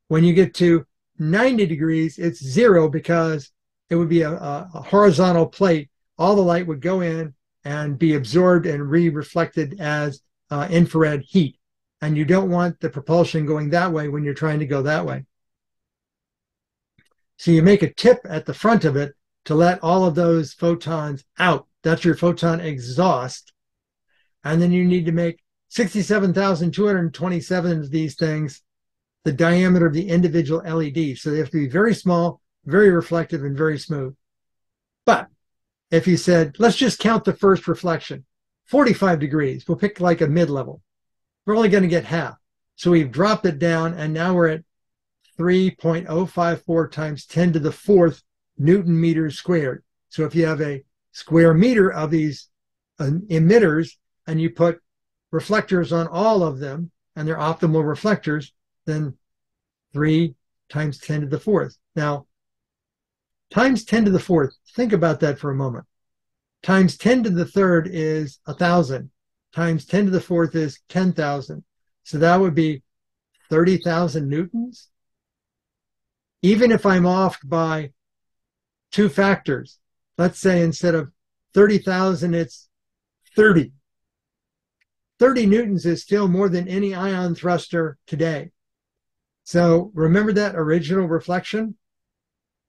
When you get to 90 degrees, it's zero because it would be a, a horizontal plate. All the light would go in and be absorbed and re-reflected as uh, infrared heat. And you don't want the propulsion going that way when you're trying to go that way. So you make a tip at the front of it to let all of those photons out. That's your photon exhaust. And then you need to make 67,227 of these things the diameter of the individual LED. So they have to be very small, very reflective, and very smooth. But if you said, let's just count the first reflection, 45 degrees, we'll pick like a mid level. We're only going to get half. So we've dropped it down, and now we're at 3.054 times 10 to the fourth Newton meters squared. So if you have a square meter of these uh, emitters and you put reflectors on all of them and they're optimal reflectors, then 3 times 10 to the fourth. Now, times 10 to the fourth, think about that for a moment. Times 10 to the third is 1,000. Times 10 to the fourth is 10,000. So that would be 30,000 newtons. Even if I'm off by two factors. Let's say instead of 30,000, it's 30. 30 newtons is still more than any ion thruster today. So remember that original reflection?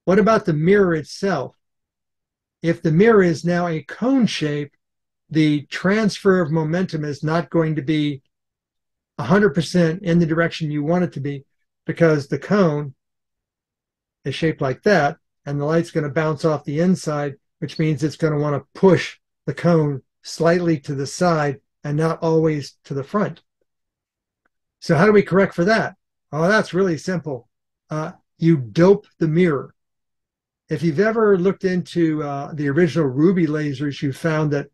What about the mirror itself? If the mirror is now a cone shape, the transfer of momentum is not going to be 100% in the direction you want it to be because the cone is shaped like that, and the light's going to bounce off the inside, which means it's going to want to push the cone slightly to the side and not always to the front. So, how do we correct for that? Oh, that's really simple. Uh, you dope the mirror. If you've ever looked into uh, the original ruby lasers, you found that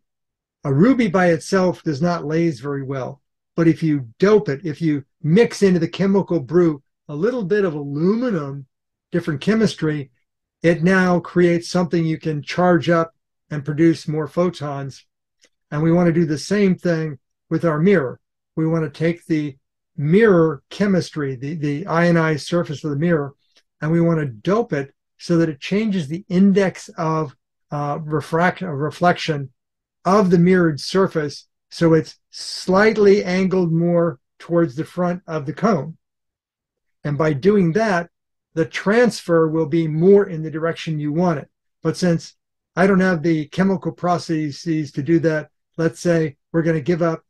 a ruby by itself does not laze very well. But if you dope it, if you mix into the chemical brew a little bit of aluminum, different chemistry, it now creates something you can charge up and produce more photons. And we want to do the same thing with our mirror. We want to take the mirror chemistry, the, the ionized surface of the mirror, and we want to dope it so that it changes the index of uh, refract, reflection of the mirrored surface so it's slightly angled more towards the front of the cone. And by doing that, the transfer will be more in the direction you want it. But since I don't have the chemical processes to do that, let's say we're going to give up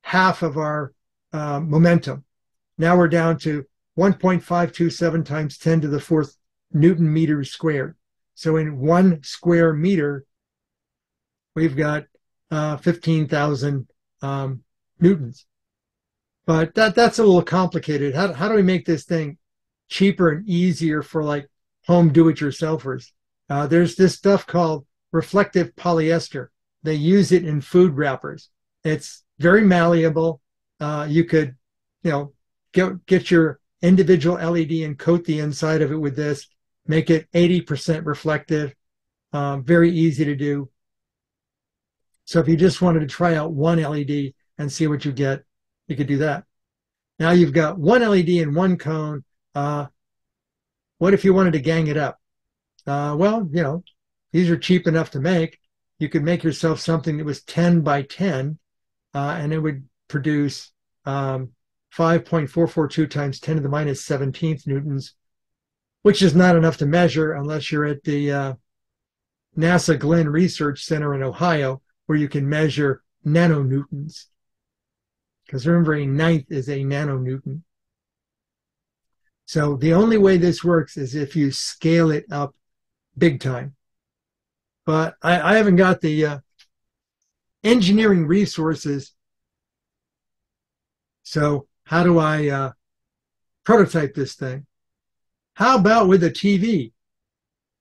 half of our uh, momentum. Now we're down to 1.527 times 10 to the fourth Newton meters squared. So in one square meter, we've got uh, 15,000 um, newtons. But that that's a little complicated. How, how do we make this thing cheaper and easier for like home do-it-yourselfers? Uh, there's this stuff called reflective polyester. They use it in food wrappers. It's very malleable. Uh, you could, you know, get get your individual LED and coat the inside of it with this. Make it 80% reflective. Um, very easy to do. So if you just wanted to try out one LED and see what you get, you could do that. Now you've got one LED and one cone. Uh, what if you wanted to gang it up? Uh, well, you know, these are cheap enough to make. You could make yourself something that was 10 by 10, uh, and it would produce um, 5.442 times 10 to the minus 17th newtons, which is not enough to measure unless you're at the uh, NASA Glenn Research Center in Ohio, where you can measure nanonewtons. Because remember, a ninth is a nanonewton. So the only way this works is if you scale it up big time. But I, I haven't got the uh, engineering resources. So how do I uh, prototype this thing? How about with a TV?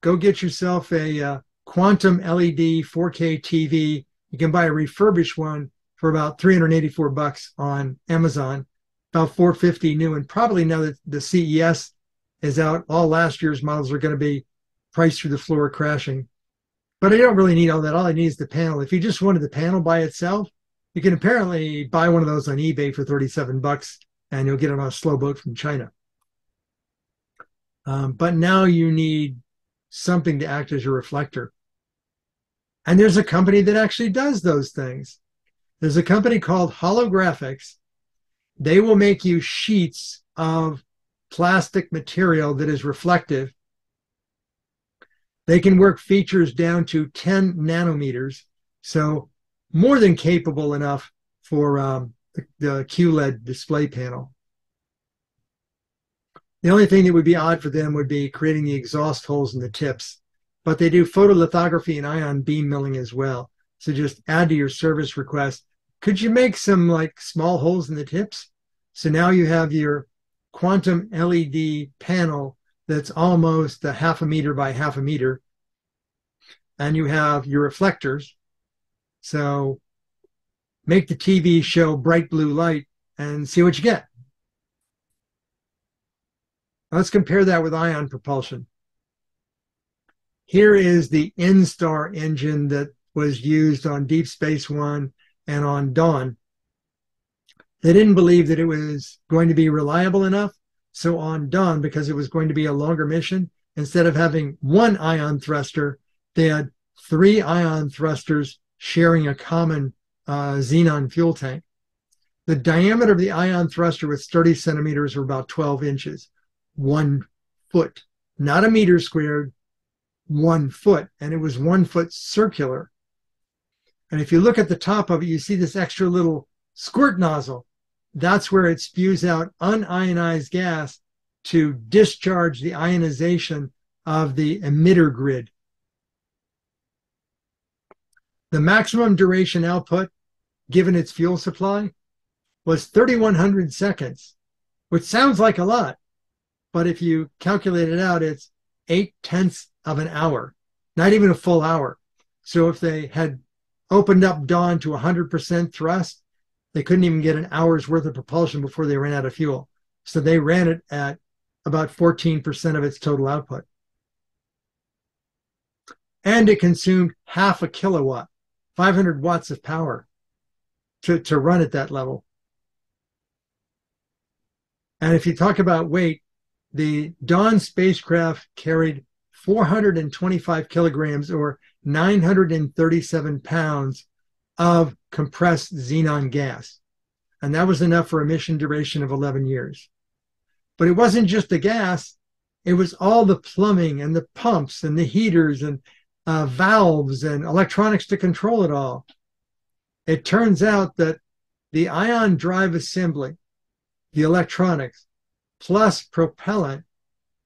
Go get yourself a uh, quantum LED 4K TV you can buy a refurbished one for about 384 bucks on Amazon, about 450 new, and probably now that the CES is out, all last year's models are going to be priced through the floor crashing. But I don't really need all that. All I need is the panel. If you just wanted the panel by itself, you can apparently buy one of those on eBay for 37 bucks and you'll get it on a slow boat from China. Um, but now you need something to act as your reflector. And there's a company that actually does those things. There's a company called Holographix. They will make you sheets of plastic material that is reflective. They can work features down to 10 nanometers, so more than capable enough for um, the, the QLED display panel. The only thing that would be odd for them would be creating the exhaust holes in the tips but they do photolithography and ion beam milling as well. So just add to your service request. Could you make some like small holes in the tips? So now you have your quantum LED panel that's almost a half a meter by half a meter. And you have your reflectors. So make the TV show bright blue light and see what you get. Let's compare that with ion propulsion. Here is the NSTAR engine that was used on Deep Space One and on Dawn. They didn't believe that it was going to be reliable enough. So on Dawn, because it was going to be a longer mission, instead of having one ion thruster, they had three ion thrusters sharing a common uh, xenon fuel tank. The diameter of the ion thruster was 30 centimeters or about 12 inches, one foot, not a meter squared, one foot, and it was one foot circular. And if you look at the top of it, you see this extra little squirt nozzle. That's where it spews out unionized gas to discharge the ionization of the emitter grid. The maximum duration output, given its fuel supply, was 3,100 seconds, which sounds like a lot, but if you calculate it out, it's eight tenths of an hour, not even a full hour. So if they had opened up Dawn to 100% thrust, they couldn't even get an hour's worth of propulsion before they ran out of fuel. So they ran it at about 14% of its total output. And it consumed half a kilowatt, 500 watts of power to, to run at that level. And if you talk about weight, the Dawn spacecraft carried 425 kilograms or 937 pounds of compressed xenon gas. And that was enough for a mission duration of 11 years. But it wasn't just the gas, it was all the plumbing and the pumps and the heaters and uh, valves and electronics to control it all. It turns out that the ion drive assembly, the electronics, plus propellant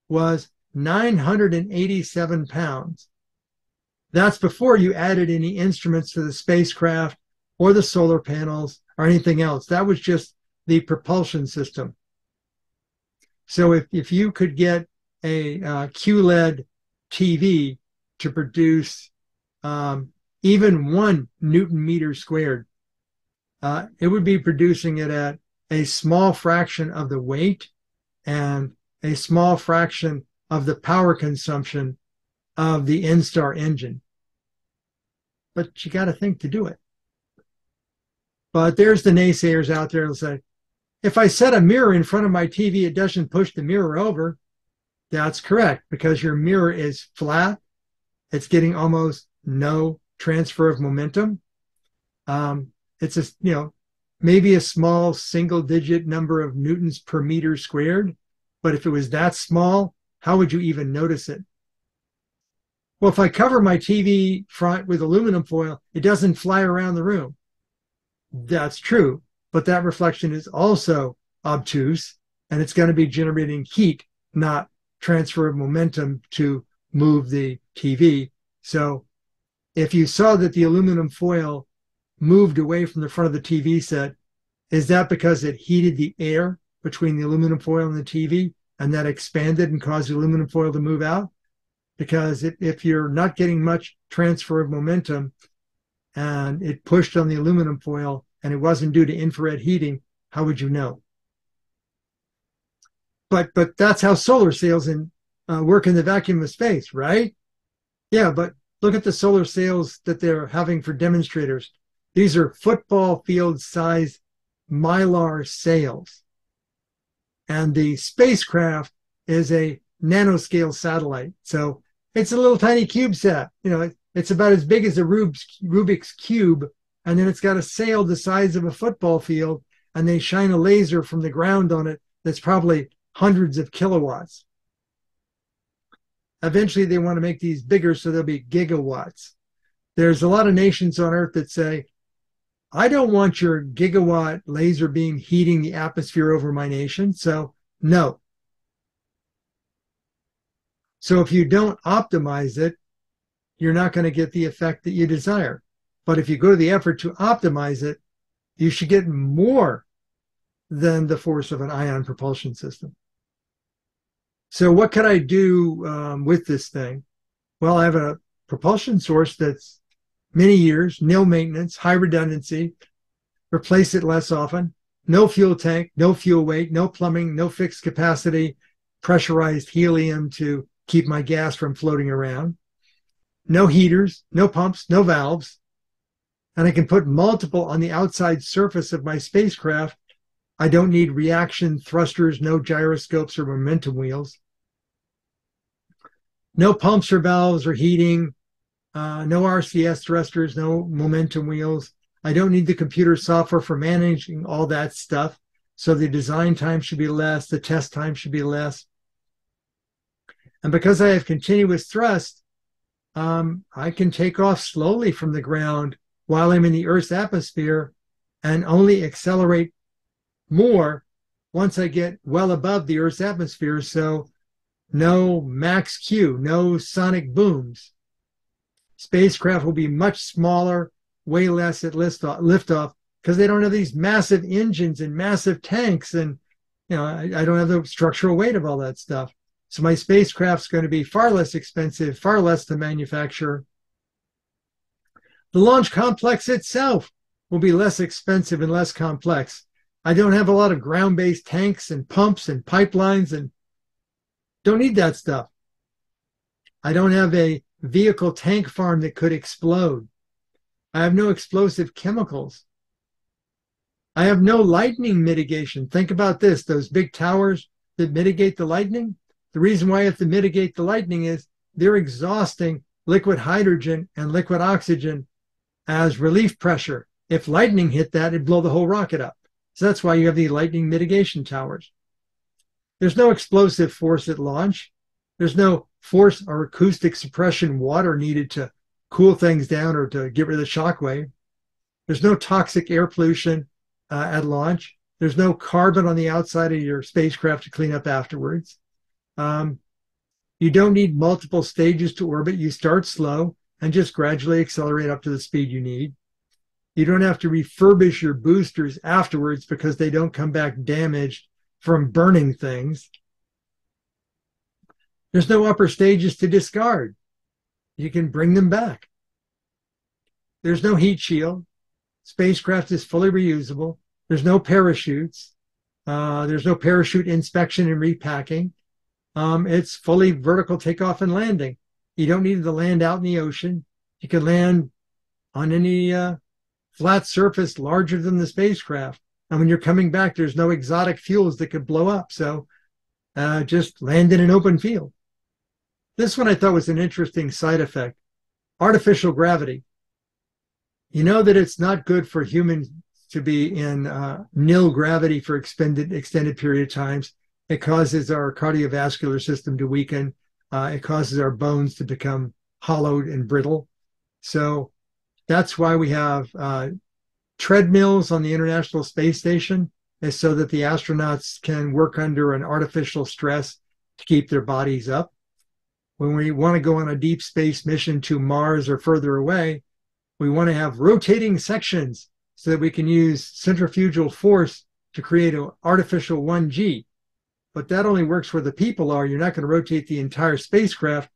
was 987 pounds. That's before you added any instruments to the spacecraft or the solar panels or anything else. That was just the propulsion system. So if, if you could get a uh, QLED TV to produce um, even one Newton meter squared, uh, it would be producing it at a small fraction of the weight and a small fraction of the power consumption of the NSTAR engine. But you got to think to do it. But there's the naysayers out there who say, if I set a mirror in front of my TV, it doesn't push the mirror over. That's correct because your mirror is flat. It's getting almost no transfer of momentum. Um, it's a, you know, maybe a small single digit number of newtons per meter squared. But if it was that small, how would you even notice it? Well, if I cover my TV front with aluminum foil, it doesn't fly around the room. That's true, but that reflection is also obtuse and it's going to be generating heat, not transfer of momentum to move the TV. So if you saw that the aluminum foil moved away from the front of the TV set, is that because it heated the air between the aluminum foil and the TV? and that expanded and caused the aluminum foil to move out. Because if, if you're not getting much transfer of momentum and it pushed on the aluminum foil and it wasn't due to infrared heating, how would you know? But but that's how solar sails in, uh, work in the vacuum of space, right? Yeah, but look at the solar sails that they're having for demonstrators. These are football field size mylar sails and the spacecraft is a nanoscale satellite. So it's a little tiny CubeSat. You know, it's about as big as a Rubik's cube, and then it's got a sail the size of a football field, and they shine a laser from the ground on it that's probably hundreds of kilowatts. Eventually, they want to make these bigger so they'll be gigawatts. There's a lot of nations on Earth that say, I don't want your gigawatt laser beam heating the atmosphere over my nation. So, no. So, if you don't optimize it, you're not going to get the effect that you desire. But if you go to the effort to optimize it, you should get more than the force of an ion propulsion system. So, what can I do um, with this thing? Well, I have a propulsion source that's many years, nil maintenance, high redundancy, replace it less often, no fuel tank, no fuel weight, no plumbing, no fixed capacity, pressurized helium to keep my gas from floating around, no heaters, no pumps, no valves. And I can put multiple on the outside surface of my spacecraft. I don't need reaction thrusters, no gyroscopes or momentum wheels. No pumps or valves or heating, uh, no RCS thrusters, no momentum wheels. I don't need the computer software for managing all that stuff. So the design time should be less, the test time should be less. And because I have continuous thrust, um, I can take off slowly from the ground while I'm in the Earth's atmosphere and only accelerate more once I get well above the Earth's atmosphere. So no max Q, no sonic booms. Spacecraft will be much smaller, way less at liftoff because they don't have these massive engines and massive tanks and you know I, I, don't have the structural weight of all that stuff. So my spacecraft's going to be far less expensive far less to manufacture. The launch complex itself will be less expensive and less complex. I don't have a lot of ground-based tanks and pumps and pipelines and don't need that stuff. I don't have a vehicle tank farm that could explode i have no explosive chemicals I have no lightning mitigation. Think about this those big towers that mitigate the lightning. The reason why I have to mitigate the lightning is they're exhausting liquid hydrogen and liquid oxygen as relief pressure. If lightning hit that, it'd blow the whole rocket up. So that's why you have the lightning mitigation towers. There's no explosive force at launch. There's no force or acoustic suppression water needed to cool things down or to get rid of the shock wave. There's no toxic air pollution uh, at launch. There's no carbon on the outside of your spacecraft to clean up afterwards. Um, you don't need multiple stages to orbit. You start slow and just gradually accelerate up to the speed you need. You don't have to refurbish your boosters afterwards because they don't come back damaged from burning things. There's no upper stages to discard. You can bring them back. There's no heat shield. Spacecraft is fully reusable. There's no parachutes. Uh, there's no parachute inspection and repacking. Um, it's fully vertical takeoff and landing. You don't need to land out in the ocean. You can land on any uh, flat surface larger than the spacecraft. And when you're coming back, there's no exotic fuels that could blow up. So uh, just land in an open field. This one I thought was an interesting side effect artificial gravity you know that it's not good for humans to be in uh, nil gravity for extended extended period of times. It causes our cardiovascular system to weaken. Uh, it causes our bones to become hollowed and brittle. So that's why we have uh, treadmills on the International Space Station, is so that the astronauts can work under an artificial stress to keep their bodies up. When we want to go on a deep space mission to Mars or further away, we want to have rotating sections so that we can use centrifugal force to create an artificial 1G. But that only works where the people are. You're not going to rotate the entire spacecraft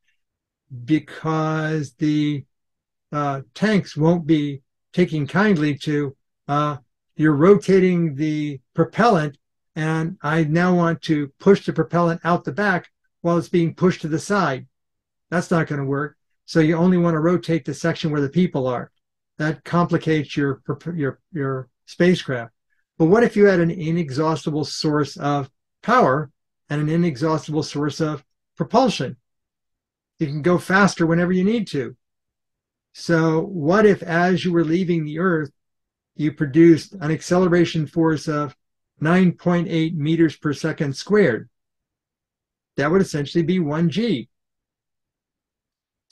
because the uh, tanks won't be taking kindly to uh, you're rotating the propellant and I now want to push the propellant out the back while it's being pushed to the side. That's not going to work. So you only want to rotate the section where the people are that complicates your your your spacecraft. But what if you had an inexhaustible source of power and an inexhaustible source of propulsion? You can go faster whenever you need to. So, what if as you were leaving the Earth, you produced an acceleration force of 9.8 meters per second squared? That would essentially be 1g.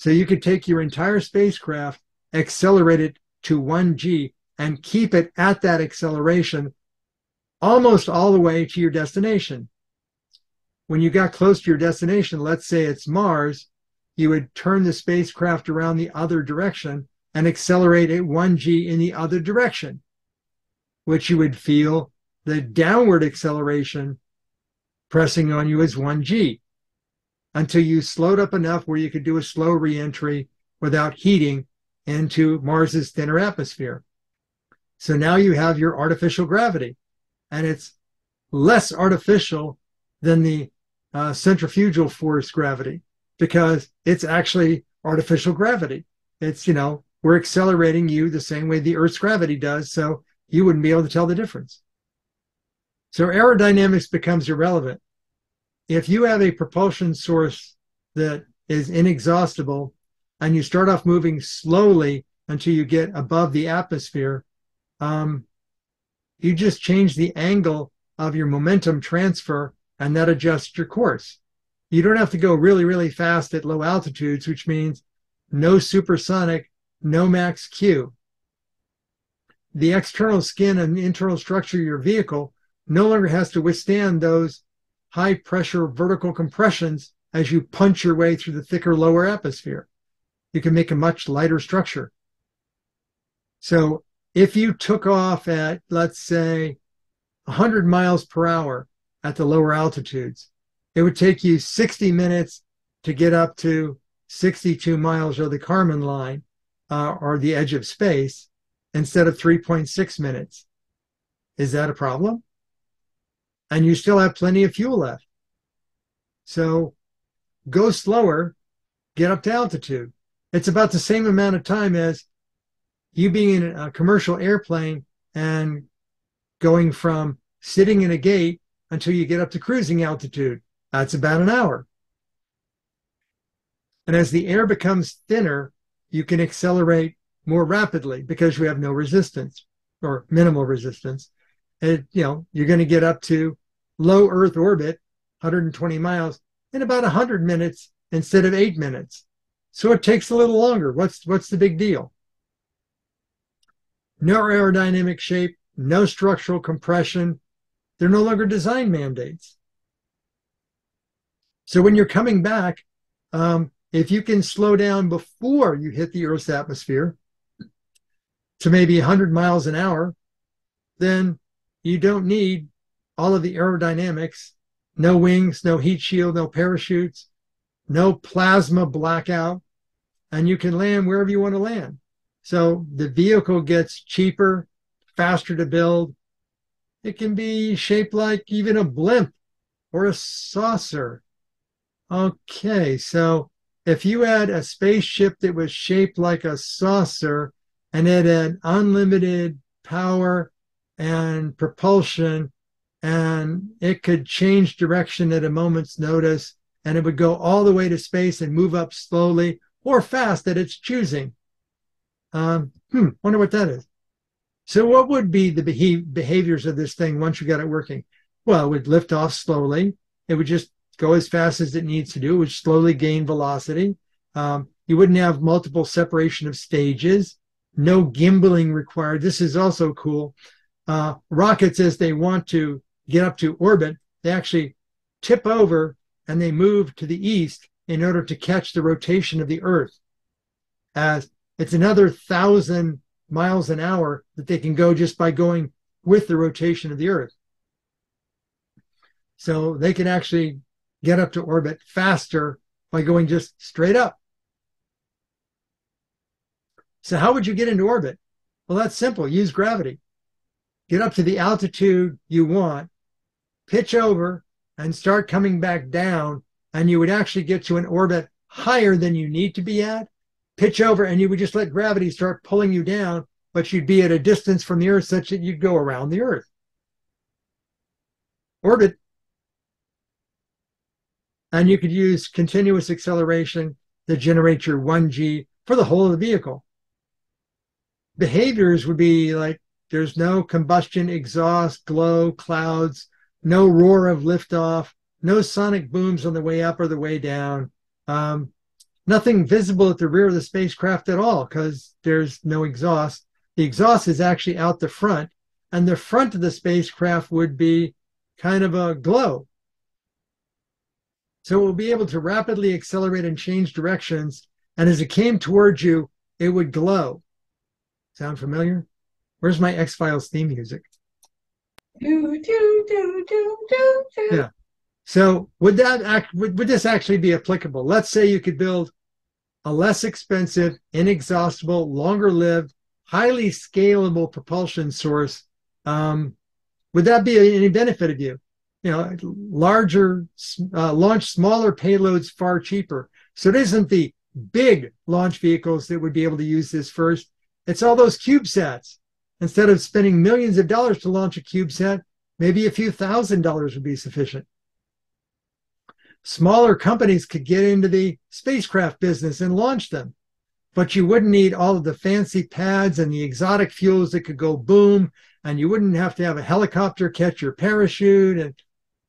So, you could take your entire spacecraft accelerate it to 1g and keep it at that acceleration almost all the way to your destination. When you got close to your destination, let's say it's Mars, you would turn the spacecraft around the other direction and accelerate at 1g in the other direction, which you would feel the downward acceleration pressing on you as 1g until you slowed up enough where you could do a slow reentry without heating into Mars's thinner atmosphere. So now you have your artificial gravity, and it's less artificial than the uh, centrifugal force gravity because it's actually artificial gravity. It's, you know, we're accelerating you the same way the Earth's gravity does, so you wouldn't be able to tell the difference. So aerodynamics becomes irrelevant. If you have a propulsion source that is inexhaustible and you start off moving slowly until you get above the atmosphere, um, you just change the angle of your momentum transfer and that adjusts your course. You don't have to go really, really fast at low altitudes, which means no supersonic, no max Q. The external skin and internal structure of your vehicle no longer has to withstand those high pressure vertical compressions as you punch your way through the thicker lower atmosphere. You can make a much lighter structure. So if you took off at, let's say, 100 miles per hour at the lower altitudes, it would take you 60 minutes to get up to 62 miles or the Kármán line uh, or the edge of space instead of 3.6 minutes. Is that a problem? And you still have plenty of fuel left. So go slower, get up to altitude. It's about the same amount of time as you being in a commercial airplane and going from sitting in a gate until you get up to cruising altitude. That's about an hour. And as the air becomes thinner, you can accelerate more rapidly because you have no resistance or minimal resistance. And, you know, you're going to get up to low Earth orbit, 120 miles, in about 100 minutes instead of eight minutes. So it takes a little longer. What's what's the big deal? No aerodynamic shape, no structural compression. They're no longer design mandates. So when you're coming back, um, if you can slow down before you hit the Earth's atmosphere to maybe 100 miles an hour, then you don't need all of the aerodynamics no wings, no heat shield, no parachutes, no plasma blackout, and you can land wherever you want to land. So the vehicle gets cheaper, faster to build. It can be shaped like even a blimp or a saucer. Okay, so if you had a spaceship that was shaped like a saucer and it had unlimited power and propulsion, and it could change direction at a moment's notice, and it would go all the way to space and move up slowly or fast at its choosing. Um, hmm, wonder what that is. So, what would be the behaviors of this thing once you got it working? Well, it would lift off slowly. It would just go as fast as it needs to do. It would slowly gain velocity. Um, you wouldn't have multiple separation of stages. No gimbaling required. This is also cool. Uh, rockets, as they want to get up to orbit, they actually tip over and they move to the east in order to catch the rotation of the Earth. As it's another thousand miles an hour that they can go just by going with the rotation of the Earth. So they can actually get up to orbit faster by going just straight up. So, how would you get into orbit? Well, that's simple use gravity. Get up to the altitude you want, pitch over, and start coming back down. And you would actually get to an orbit higher than you need to be at. Pitch over, and you would just let gravity start pulling you down, but you'd be at a distance from the Earth such that you'd go around the Earth. Orbit and you could use continuous acceleration to generate your 1G for the whole of the vehicle. Behaviors would be like there's no combustion, exhaust, glow, clouds, no roar of liftoff, no sonic booms on the way up or the way down, um, nothing visible at the rear of the spacecraft at all because there's no exhaust. The exhaust is actually out the front, and the front of the spacecraft would be kind of a glow. So it will be able to rapidly accelerate and change directions. And as it came towards you, it would glow. Sound familiar? Where's my X Files theme music? Do, do, do, do, do. Yeah. So would that act, would, would this actually be applicable? Let's say you could build a less expensive, inexhaustible, longer lived, highly scalable propulsion source. Um, would that be any benefit of you? you know, larger, uh, launch smaller payloads far cheaper. So it isn't the big launch vehicles that would be able to use this first. It's all those CubeSats. Instead of spending millions of dollars to launch a CubeSat, maybe a few thousand dollars would be sufficient. Smaller companies could get into the spacecraft business and launch them, but you wouldn't need all of the fancy pads and the exotic fuels that could go boom, and you wouldn't have to have a helicopter catch your parachute and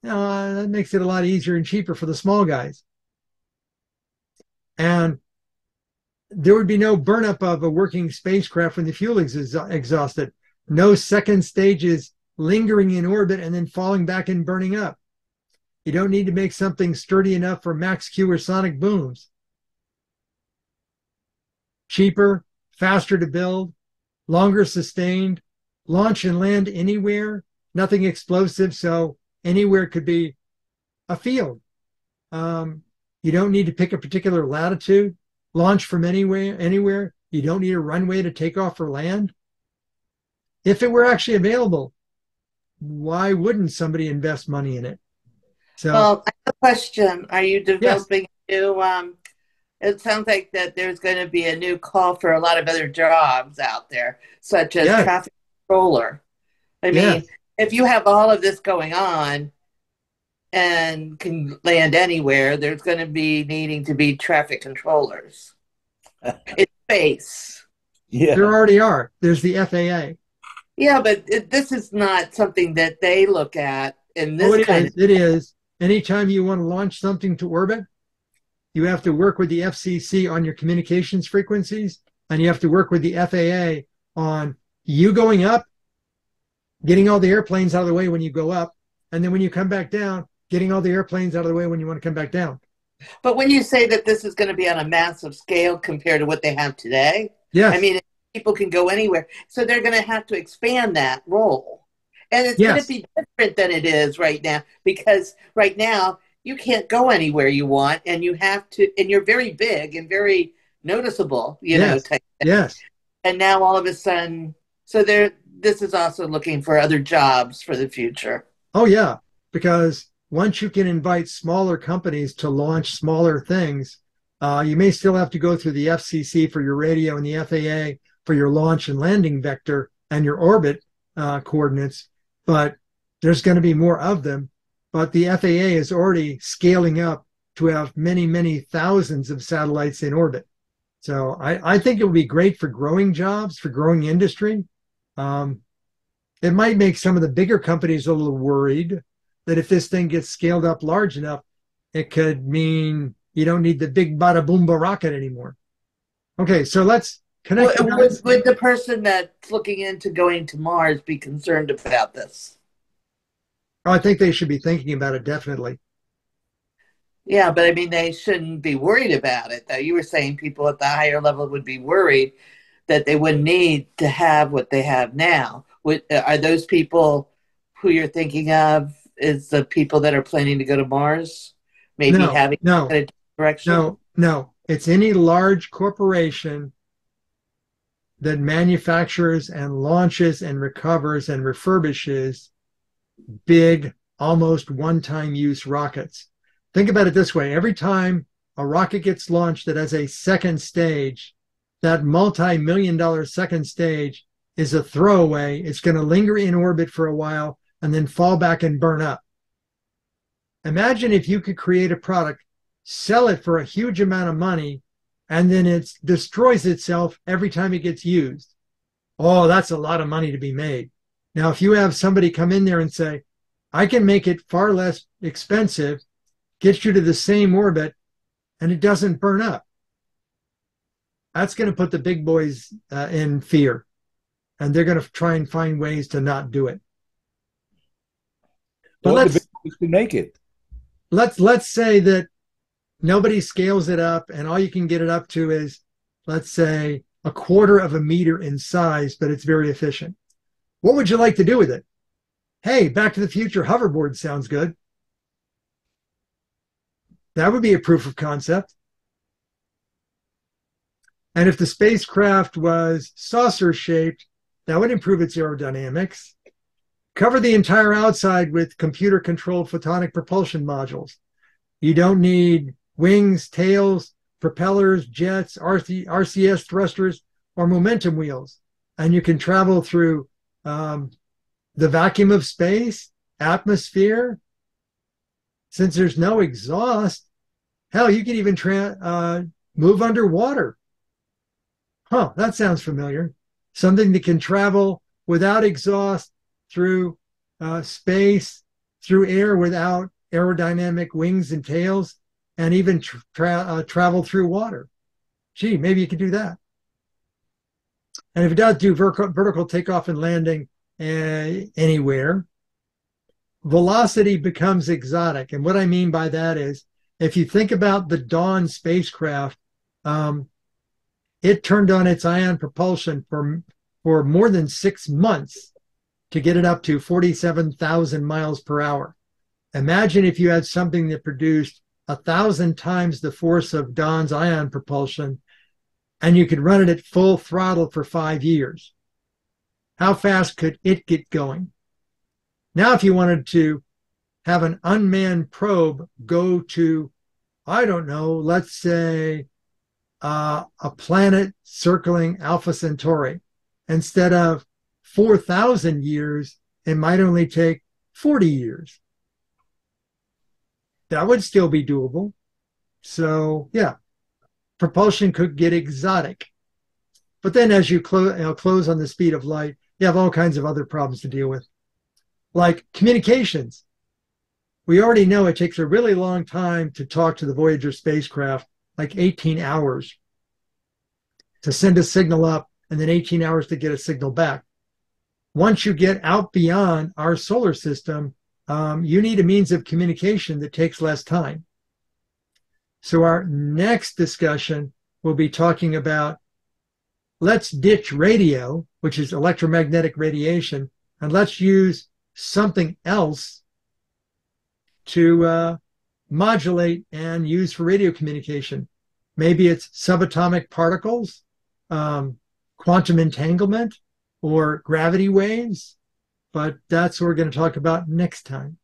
you know, that makes it a lot easier and cheaper for the small guys. And there would be no burnup of a working spacecraft when the fuel is exhausted. No second stages lingering in orbit and then falling back and burning up. You don't need to make something sturdy enough for max Q or sonic booms. Cheaper, faster to build, longer sustained, launch and land anywhere, nothing explosive. So anywhere could be a field. Um, you don't need to pick a particular latitude, launch from anywhere, anywhere. You don't need a runway to take off or land. If it were actually available, why wouldn't somebody invest money in it? So, well, I have a question. Are you developing yes. new? Um, it sounds like that there's going to be a new call for a lot of other jobs out there, such as yes. traffic controller. I mean, yes. if you have all of this going on and can land anywhere, there's going to be needing to be traffic controllers in space. Yeah, there already are. There's the FAA. Yeah, but it, this is not something that they look at in this oh, it kind is. Of- it is. Anytime you want to launch something to orbit, you have to work with the FCC on your communications frequencies, and you have to work with the FAA on you going up, getting all the airplanes out of the way when you go up, and then when you come back down, getting all the airplanes out of the way when you want to come back down. But when you say that this is going to be on a massive scale compared to what they have today, yeah, I mean people can go anywhere, so they're going to have to expand that role, and it's yes. going to be different than it is right now because right now you can't go anywhere you want, and you have to, and you're very big and very noticeable, you yes. know. yes. And now all of a sudden, so there. This is also looking for other jobs for the future. Oh yeah, because once you can invite smaller companies to launch smaller things, uh, you may still have to go through the FCC for your radio and the FAA for your launch and landing vector and your orbit uh, coordinates, but there's going to be more of them. But the FAA is already scaling up to have many, many thousands of satellites in orbit. So I, I think it will be great for growing jobs, for growing industry. Um, it might make some of the bigger companies a little worried that if this thing gets scaled up large enough, it could mean you don't need the big bada boomba rocket anymore. Okay, so let's connect. Would, would, would the person that's looking into going to Mars be concerned about this? Oh, I think they should be thinking about it definitely. Yeah, but I mean, they shouldn't be worried about it. Though you were saying people at the higher level would be worried that they wouldn't need to have what they have now. Would, uh, are those people who you're thinking of? Is the people that are planning to go to Mars? Maybe no, having no a direction. No, no. It's any large corporation that manufactures and launches and recovers and refurbishes big, almost one time use rockets. Think about it this way every time a rocket gets launched that has a second stage, that multi million dollar second stage is a throwaway. It's going to linger in orbit for a while and then fall back and burn up. Imagine if you could create a product, sell it for a huge amount of money, and then it destroys itself every time it gets used. Oh, that's a lot of money to be made. Now, if you have somebody come in there and say, I can make it far less expensive, get you to the same orbit, and it doesn't burn up, that's going to put the big boys uh, in fear. And they're going to try and find ways to not do it. But let's, to make it. Let's let's say that nobody scales it up, and all you can get it up to is, let's say, a quarter of a meter in size, but it's very efficient. What would you like to do with it? Hey, Back to the Future hoverboard sounds good. That would be a proof of concept. And if the spacecraft was saucer shaped, that would improve its aerodynamics. Cover the entire outside with computer controlled photonic propulsion modules. You don't need wings, tails, propellers, jets, RC, RCS thrusters, or momentum wheels. And you can travel through um, the vacuum of space, atmosphere. Since there's no exhaust, hell, you can even tra- uh, move underwater. Huh, that sounds familiar. Something that can travel without exhaust through uh, space, through air without aerodynamic wings and tails, and even tra- uh, travel through water. Gee, maybe you could do that. And if it does do vertical, vertical takeoff and landing uh, anywhere, velocity becomes exotic. And what I mean by that is if you think about the Dawn spacecraft, um, it turned on its ion propulsion for, for more than six months to get it up to 47,000 miles per hour. Imagine if you had something that produced a thousand times the force of Dawn's ion propulsion and you could run it at full throttle for five years. How fast could it get going? Now, if you wanted to have an unmanned probe go to, I don't know, let's say uh, a planet circling Alpha Centauri, instead of 4,000 years, it might only take 40 years. That would still be doable. So, yeah, propulsion could get exotic. But then as you, clo- close on the speed of light, you have all kinds of other problems to deal with like communications. We already know it takes a really long time to talk to the Voyager spacecraft, like 18 hours to send a signal up and then 18 hours to get a signal back. Once you get out beyond our solar system, um, you need a means of communication that takes less time. So, our next discussion will be talking about let's ditch radio, which is electromagnetic radiation, and let's use something else to uh, modulate and use for radio communication. Maybe it's subatomic particles, um, quantum entanglement, or gravity waves, but that's what we're going to talk about next time.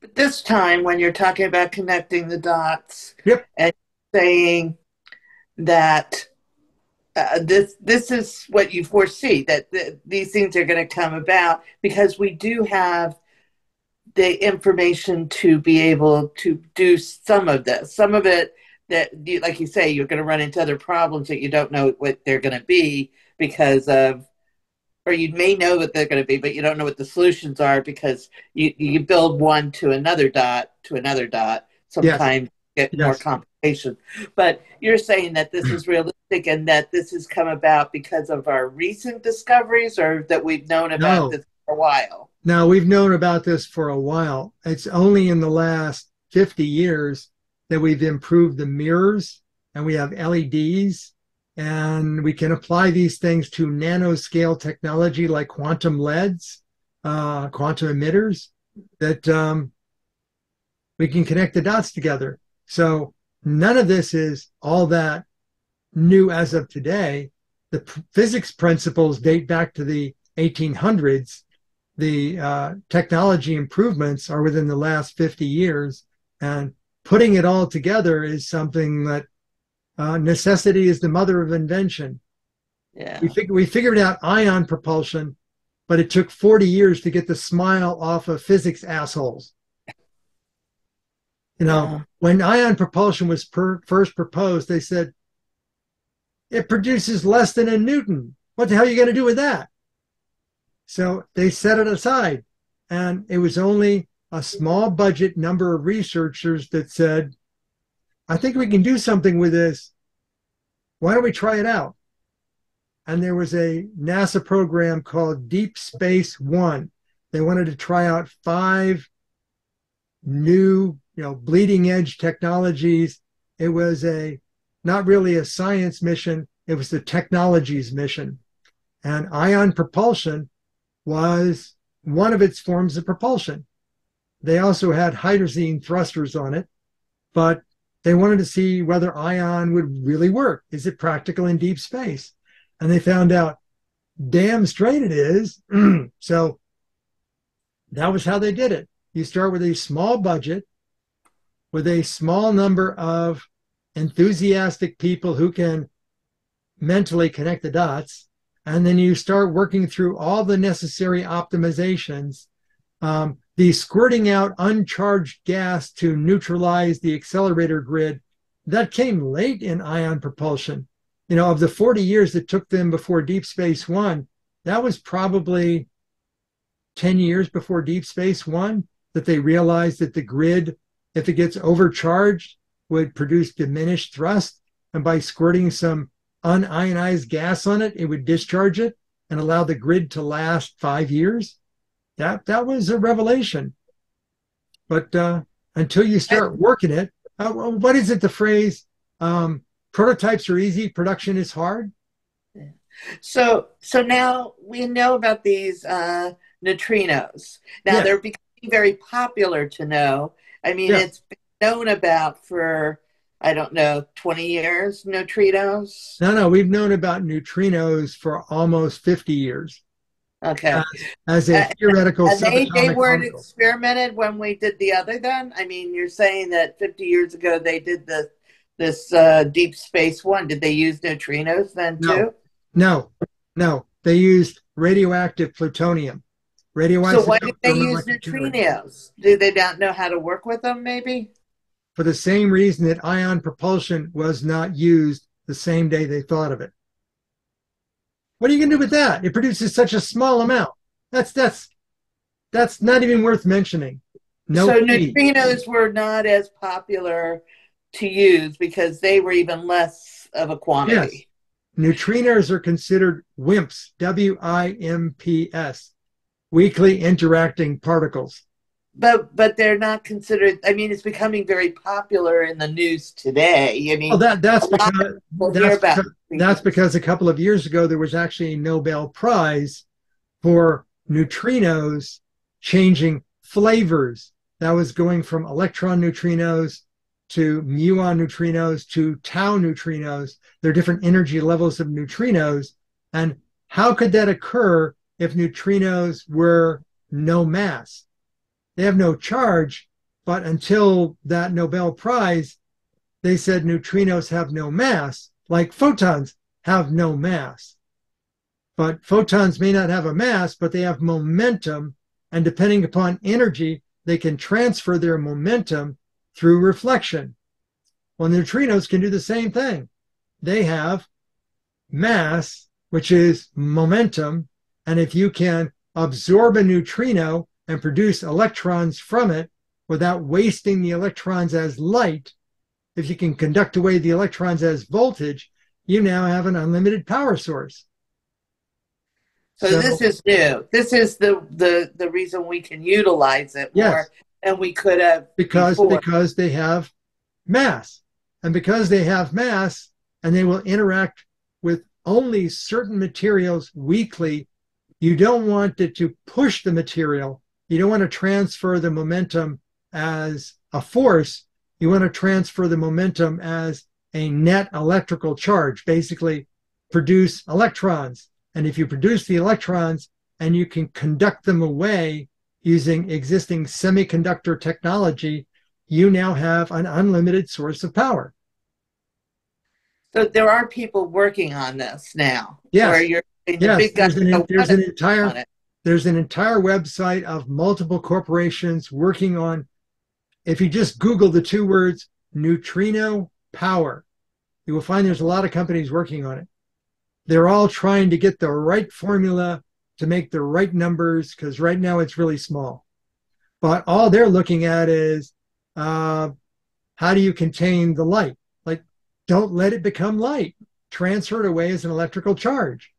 But this time, when you're talking about connecting the dots yep. and saying that uh, this this is what you foresee that th- these things are going to come about because we do have the information to be able to do some of this. Some of it that, you, like you say, you're going to run into other problems that you don't know what they're going to be because of, or you may know what they're going to be, but you don't know what the solutions are because you you build one to another dot to another dot. Sometimes yes. get yes. more complications. But you're saying that this is realistic and that this has come about because of our recent discoveries, or that we've known about no. this for a while. Now, we've known about this for a while. It's only in the last 50 years that we've improved the mirrors and we have LEDs and we can apply these things to nanoscale technology like quantum LEDs, uh, quantum emitters that um, we can connect the dots together. So none of this is all that new as of today. The p- physics principles date back to the 1800s the uh, technology improvements are within the last 50 years and putting it all together is something that uh, necessity is the mother of invention yeah we, fig- we figured out ion propulsion but it took 40 years to get the smile off of physics assholes you know yeah. when ion propulsion was per- first proposed they said it produces less than a newton what the hell are you going to do with that so they set it aside. And it was only a small budget number of researchers that said, I think we can do something with this. Why don't we try it out? And there was a NASA program called Deep Space One. They wanted to try out five new, you know, bleeding edge technologies. It was a not really a science mission, it was the technologies mission. And ion propulsion was one of its forms of propulsion. They also had hydrazine thrusters on it, but they wanted to see whether ion would really work. Is it practical in deep space? And they found out damn straight it is. so that was how they did it. You start with a small budget, with a small number of enthusiastic people who can mentally connect the dots, and then you start working through all the necessary optimizations. Um, the squirting out uncharged gas to neutralize the accelerator grid that came late in ion propulsion. You know, of the 40 years that took them before Deep Space One, that was probably 10 years before Deep Space One that they realized that the grid, if it gets overcharged, would produce diminished thrust. And by squirting some un-ionized gas on it, it would discharge it. and allow the grid to last five years. That that was a revelation. But uh, until you start working it, uh, what is it? The phrase um, "prototypes are easy, production is hard." So, so now we know about these uh, neutrinos. Now they're becoming very popular to know. I mean, it's been known about for I don't know, 20 years, neutrinos? No, no, we've known about neutrinos for almost 50 years. Okay. As, as a theoretical and they, they weren't experimented when we did the other then? I mean, you're saying that 50 years ago they did the this uh, deep space one. Did they use neutrinos then no. too? No, no. They used radioactive plutonium. Radioactive so why did they use neutrinos? Do they not know how to work with them maybe? for the same reason that ion propulsion was not used the same day they thought of it. What are you going to do with that? It produces such a small amount. That's that's that's not even worth mentioning. No. So neutrinos were not as popular to use because they were even less of a quantity. Yes. Neutrinos are considered WIMPs, W I M P S, weakly interacting particles but but they're not considered. I mean, it's becoming very popular in the news today. I mean, well, that that's because that's because, that's because a couple of years ago there was actually a Nobel Prize for neutrinos changing flavors. That was going from electron neutrinos to muon neutrinos to tau neutrinos. There are different energy levels of neutrinos, and how could that occur if neutrinos were no mass? They have no charge, but until that Nobel Prize, they said neutrinos have no mass, like photons have no mass. But photons may not have a mass, but they have momentum. And depending upon energy, they can transfer their momentum through reflection. Well, neutrinos can do the same thing. They have mass, which is momentum. And if you can absorb a neutrino and produce electrons from it without wasting the electrons as light, if you can conduct away the electrons as voltage, you now have an unlimited power source. So, so this is new. This is the, the the reason we can utilize it yes. more than we could have because before. because they have mass, and because they have mass, and they will interact with only certain materials weakly. You don't want it to push the material you don't want to transfer the momentum as a force. You want to transfer the momentum as a net electrical charge, basically produce electrons. And if you produce the electrons and you can conduct them away using existing semiconductor technology, you now have an unlimited source of power. So there are people working on this now. Yes. Where you're the yes, big there's, an, there's an entire there's an entire website of multiple corporations working on, if you just Google the two words neutrino power, you will find there's a lot of companies working on it. They're all trying to get the right formula to make the right numbers because right now it's really small. But all they're looking at is uh, how do you contain the light? Like, don't let it become light. Transfer it away as an electrical charge.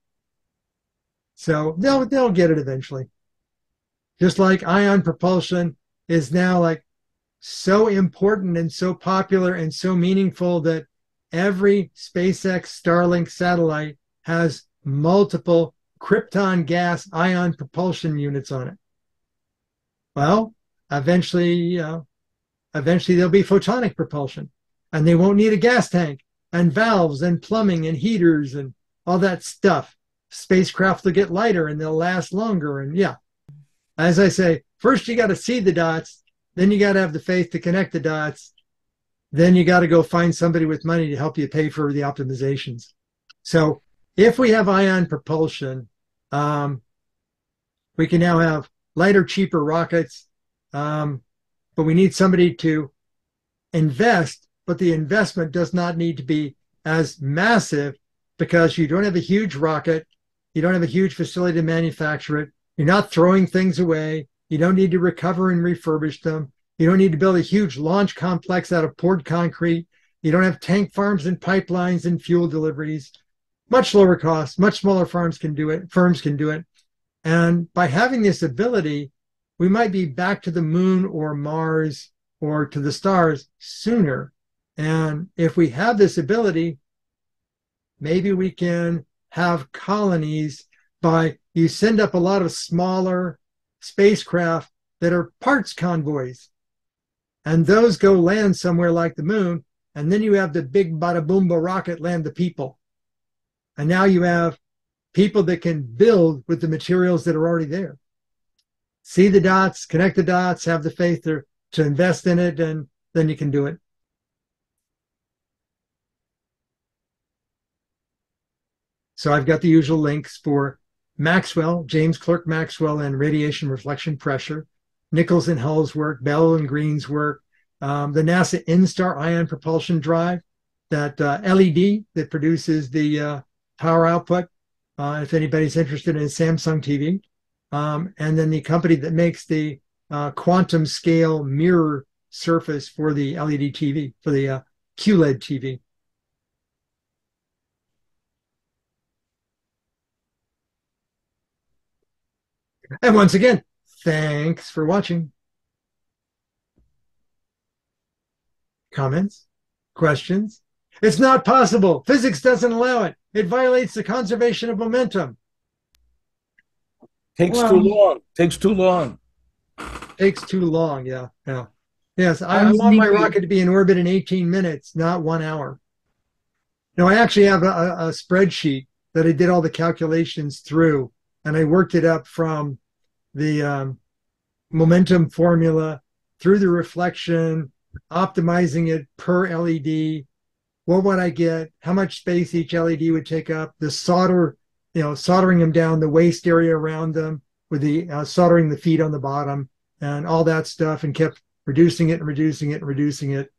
So they'll they'll get it eventually. Just like ion propulsion is now like so important and so popular and so meaningful that every SpaceX Starlink satellite has multiple krypton gas ion propulsion units on it. Well, eventually, you know, eventually there'll be photonic propulsion and they won't need a gas tank and valves and plumbing and heaters and all that stuff spacecraft will get lighter and they'll last longer. And yeah, as I say, first you got to see the dots, then you got to have the faith to connect the dots. Then you got to go find somebody with money to help you pay for the optimizations. So if we have ion propulsion, um, we can now have lighter, cheaper rockets. Um, but we need somebody to invest, but the investment does not need to be as massive because you don't have a huge rocket you don't have a huge facility to manufacture it. You're not throwing things away. You don't need to recover and refurbish them. You don't need to build a huge launch complex out of poured concrete. You don't have tank farms and pipelines and fuel deliveries. much lower cost, much smaller farms can do it, firms can do it. And by having this ability, we might be back to the moon or Mars or to the stars sooner. And if we have this ability, maybe we can have colonies by you send up a lot of smaller spacecraft that are parts convoys. And those go land somewhere like the moon. And then you have the big bada boomba rocket land the people. And now you have people that can build with the materials that are already there. See the dots, connect the dots, have the faith to, to invest in it, and then you can do it. So I've got the usual links for Maxwell, James Clerk Maxwell, and radiation reflection pressure, Nichols and Hull's work, Bell and Green's work, um, the NASA NSTAR ion propulsion drive, that uh, LED that produces the uh, power output, uh, if anybody's interested in Samsung TV, um, and then the company that makes the uh, quantum scale mirror surface for the LED TV, for the uh, QLED TV. And once again, thanks for watching. Comments? Questions? It's not possible. Physics doesn't allow it. It violates the conservation of momentum. Takes well, too long. Takes too long. Takes too long. Yeah. Yeah. Yes. I, I want my rocket to be in orbit in 18 minutes, not one hour. No, I actually have a, a spreadsheet that I did all the calculations through, and I worked it up from the um, momentum formula through the reflection, optimizing it per LED, what would I get? How much space each LED would take up? The solder, you know, soldering them down, the waste area around them, with the uh, soldering the feet on the bottom, and all that stuff, and kept reducing it and reducing it and reducing it.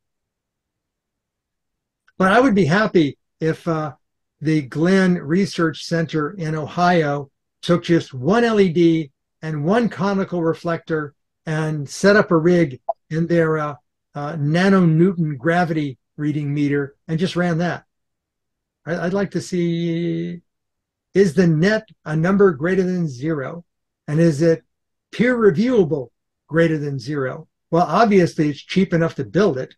But I would be happy if uh, the Glenn Research Center in Ohio took just one LED and one conical reflector and set up a rig in their uh, uh, gravity reading meter and just ran that. I'd like to see is the net a number greater than zero? And is it peer reviewable greater than zero? Well, obviously, it's cheap enough to build it.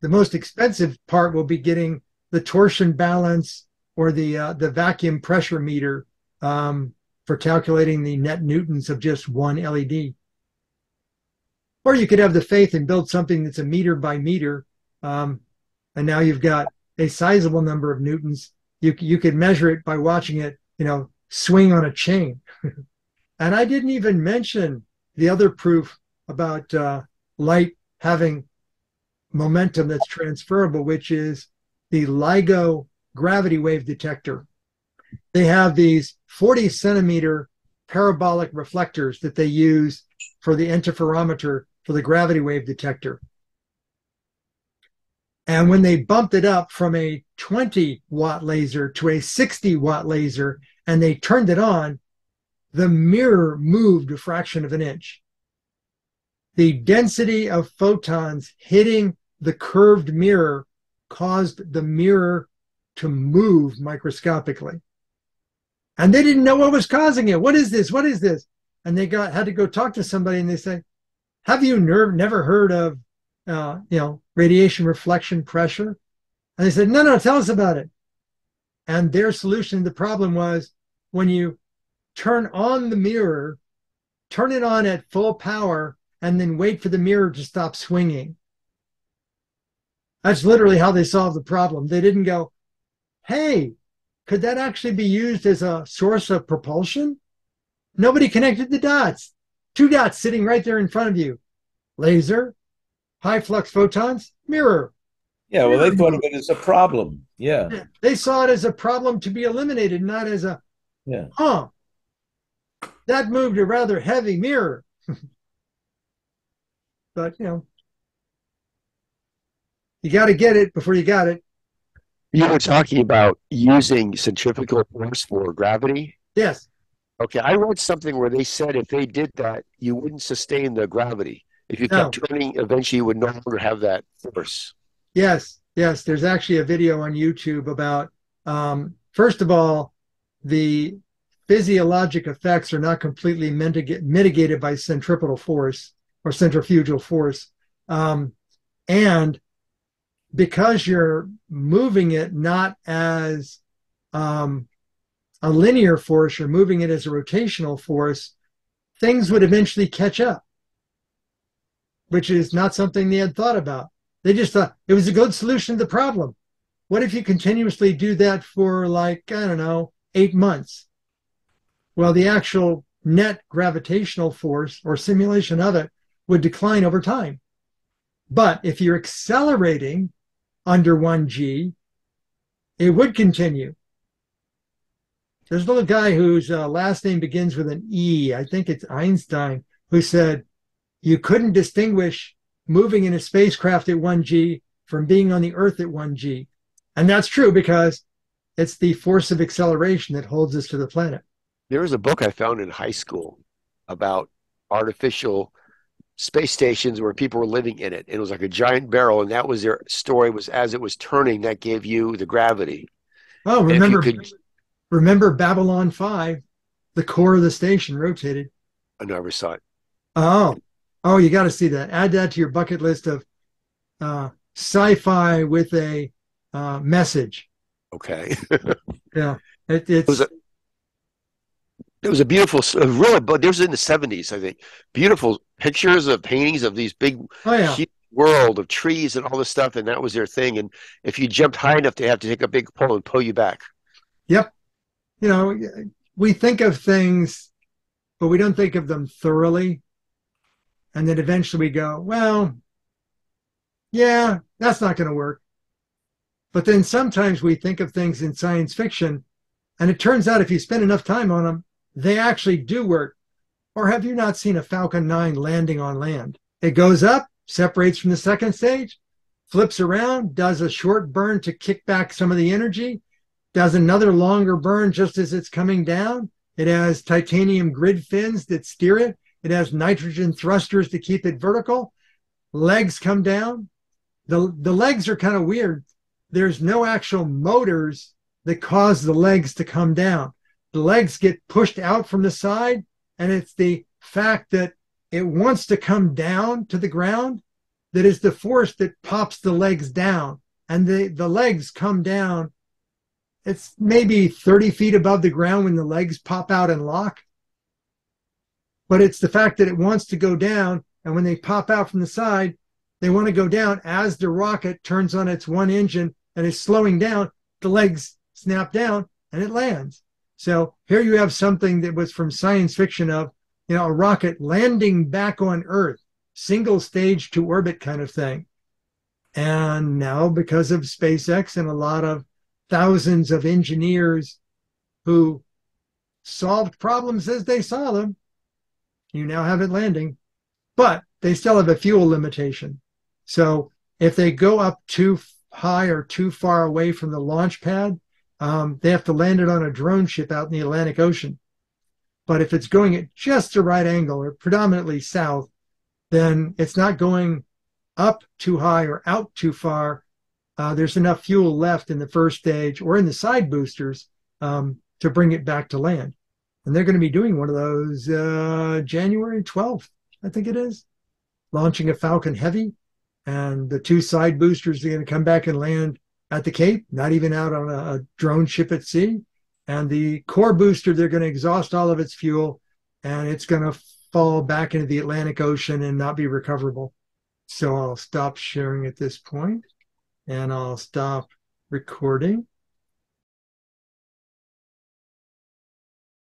The most expensive part will be getting the torsion balance or the uh, the vacuum pressure meter um, for calculating the net newtons of just one LED. Or you could have the faith and build something that's a meter by meter um, and now you've got a sizable number of newtons. You you could measure it by watching it, you know, swing on a chain. and I didn't even mention the other proof about uh, light having momentum that's transferable, which is the LIGO gravity wave detector. They have these 40 centimeter parabolic reflectors that they use for the interferometer for the gravity wave detector. And when they bumped it up from a 20 watt laser to a 60 watt laser and they turned it on, the mirror moved a fraction of an inch. The density of photons hitting the curved mirror caused the mirror to move microscopically. And they didn't know what was causing it. What is this? What is this? And they got had to go talk to somebody and they say, Have you ner- never heard of uh, you know, radiation reflection pressure? And they said, no, no, tell us about it. And their solution to the problem was when you turn on the mirror, turn it on at full power, and then wait for the mirror to stop swinging. That's literally how they solved the problem. They didn't go, hey, could that actually be used as a source of propulsion? Nobody connected the dots. Two dots sitting right there in front of you. Laser, high flux photons, mirror. Yeah, well, they thought of it as a problem. Yeah. They saw it as a problem to be eliminated, not as a, yeah. huh, that moved a rather heavy mirror. but, you know, you got to get it before you got it. You were talking about using centrifugal force for gravity. Yes. Okay, I read something where they said if they did that, you wouldn't sustain the gravity. If you kept turning, eventually you would no longer have that force. Yes, yes. There's actually a video on YouTube about Um, first of all, the physiologic effects are not completely mitigated by centripetal force or centrifugal force. Um, and because you're moving it not as um, a linear force, you're moving it as a rotational force, things would eventually catch up, which is not something they had thought about. They just thought it was a good solution to the problem. What if you continuously do that for like, I don't know, eight months? Well, the actual net gravitational force or simulation of it would decline over time. But if you're accelerating under 1g, it would continue. There's a little guy whose uh, last name begins with an E, I think it's Einstein, who said you couldn't distinguish moving in a spacecraft at 1g from being on the Earth at 1g. And that's true because it's the force of acceleration that holds us to the planet. There was a book I found in high school about artificial space stations where people were living in it. And it was like a giant barrel, and that was their story. Was as it was turning, that gave you the gravity. Oh, remember, could, remember Babylon Five? The core of the station rotated. I never saw it. Oh, oh, you got to see that. Add that to your bucket list of uh, sci-fi with a uh, message. Okay. yeah, it, it's. It was a, it was a beautiful, really, but this was in the 70s, I think. Beautiful pictures of paintings of these big oh, yeah. world of trees and all this stuff, and that was their thing. And if you jumped high enough, they have to take a big pole and pull you back. Yep. You know, we think of things, but we don't think of them thoroughly. And then eventually we go, well, yeah, that's not going to work. But then sometimes we think of things in science fiction, and it turns out if you spend enough time on them, they actually do work. Or have you not seen a Falcon 9 landing on land? It goes up, separates from the second stage, flips around, does a short burn to kick back some of the energy, does another longer burn just as it's coming down. It has titanium grid fins that steer it. It has nitrogen thrusters to keep it vertical. Legs come down. The, the legs are kind of weird. There's no actual motors that cause the legs to come down the legs get pushed out from the side, and it's the fact that it wants to come down to the ground that is the force that pops the legs down. And the, the legs come down. It's maybe 30 feet above the ground when the legs pop out and lock. But it's the fact that it wants to go down. And when they pop out from the side, they want to go down as the rocket turns on its one engine and is slowing down. The legs snap down and it lands. So here you have something that was from science fiction of, you know, a rocket landing back on Earth, single stage to orbit kind of thing. And now, because of SpaceX and a lot of thousands of engineers who solved problems as they saw them, you now have it landing. But they still have a fuel limitation. So if they go up too high or too far away from the launch pad, um, they have to land it on a drone ship out in the Atlantic Ocean. But if it's going at just the right angle or predominantly south, then it's not going up too high or out too far. Uh, there's enough fuel left in the first stage or in the side boosters um, to bring it back to land. And they're going to be doing one of those uh, January 12th, I think it is, launching a Falcon Heavy. And the two side boosters are going to come back and land at the Cape, not even out on a, a drone ship at sea. And the core booster, they're going to exhaust all of its fuel and it's going to fall back into the Atlantic Ocean and not be recoverable. So I'll stop sharing at this point and I'll stop recording.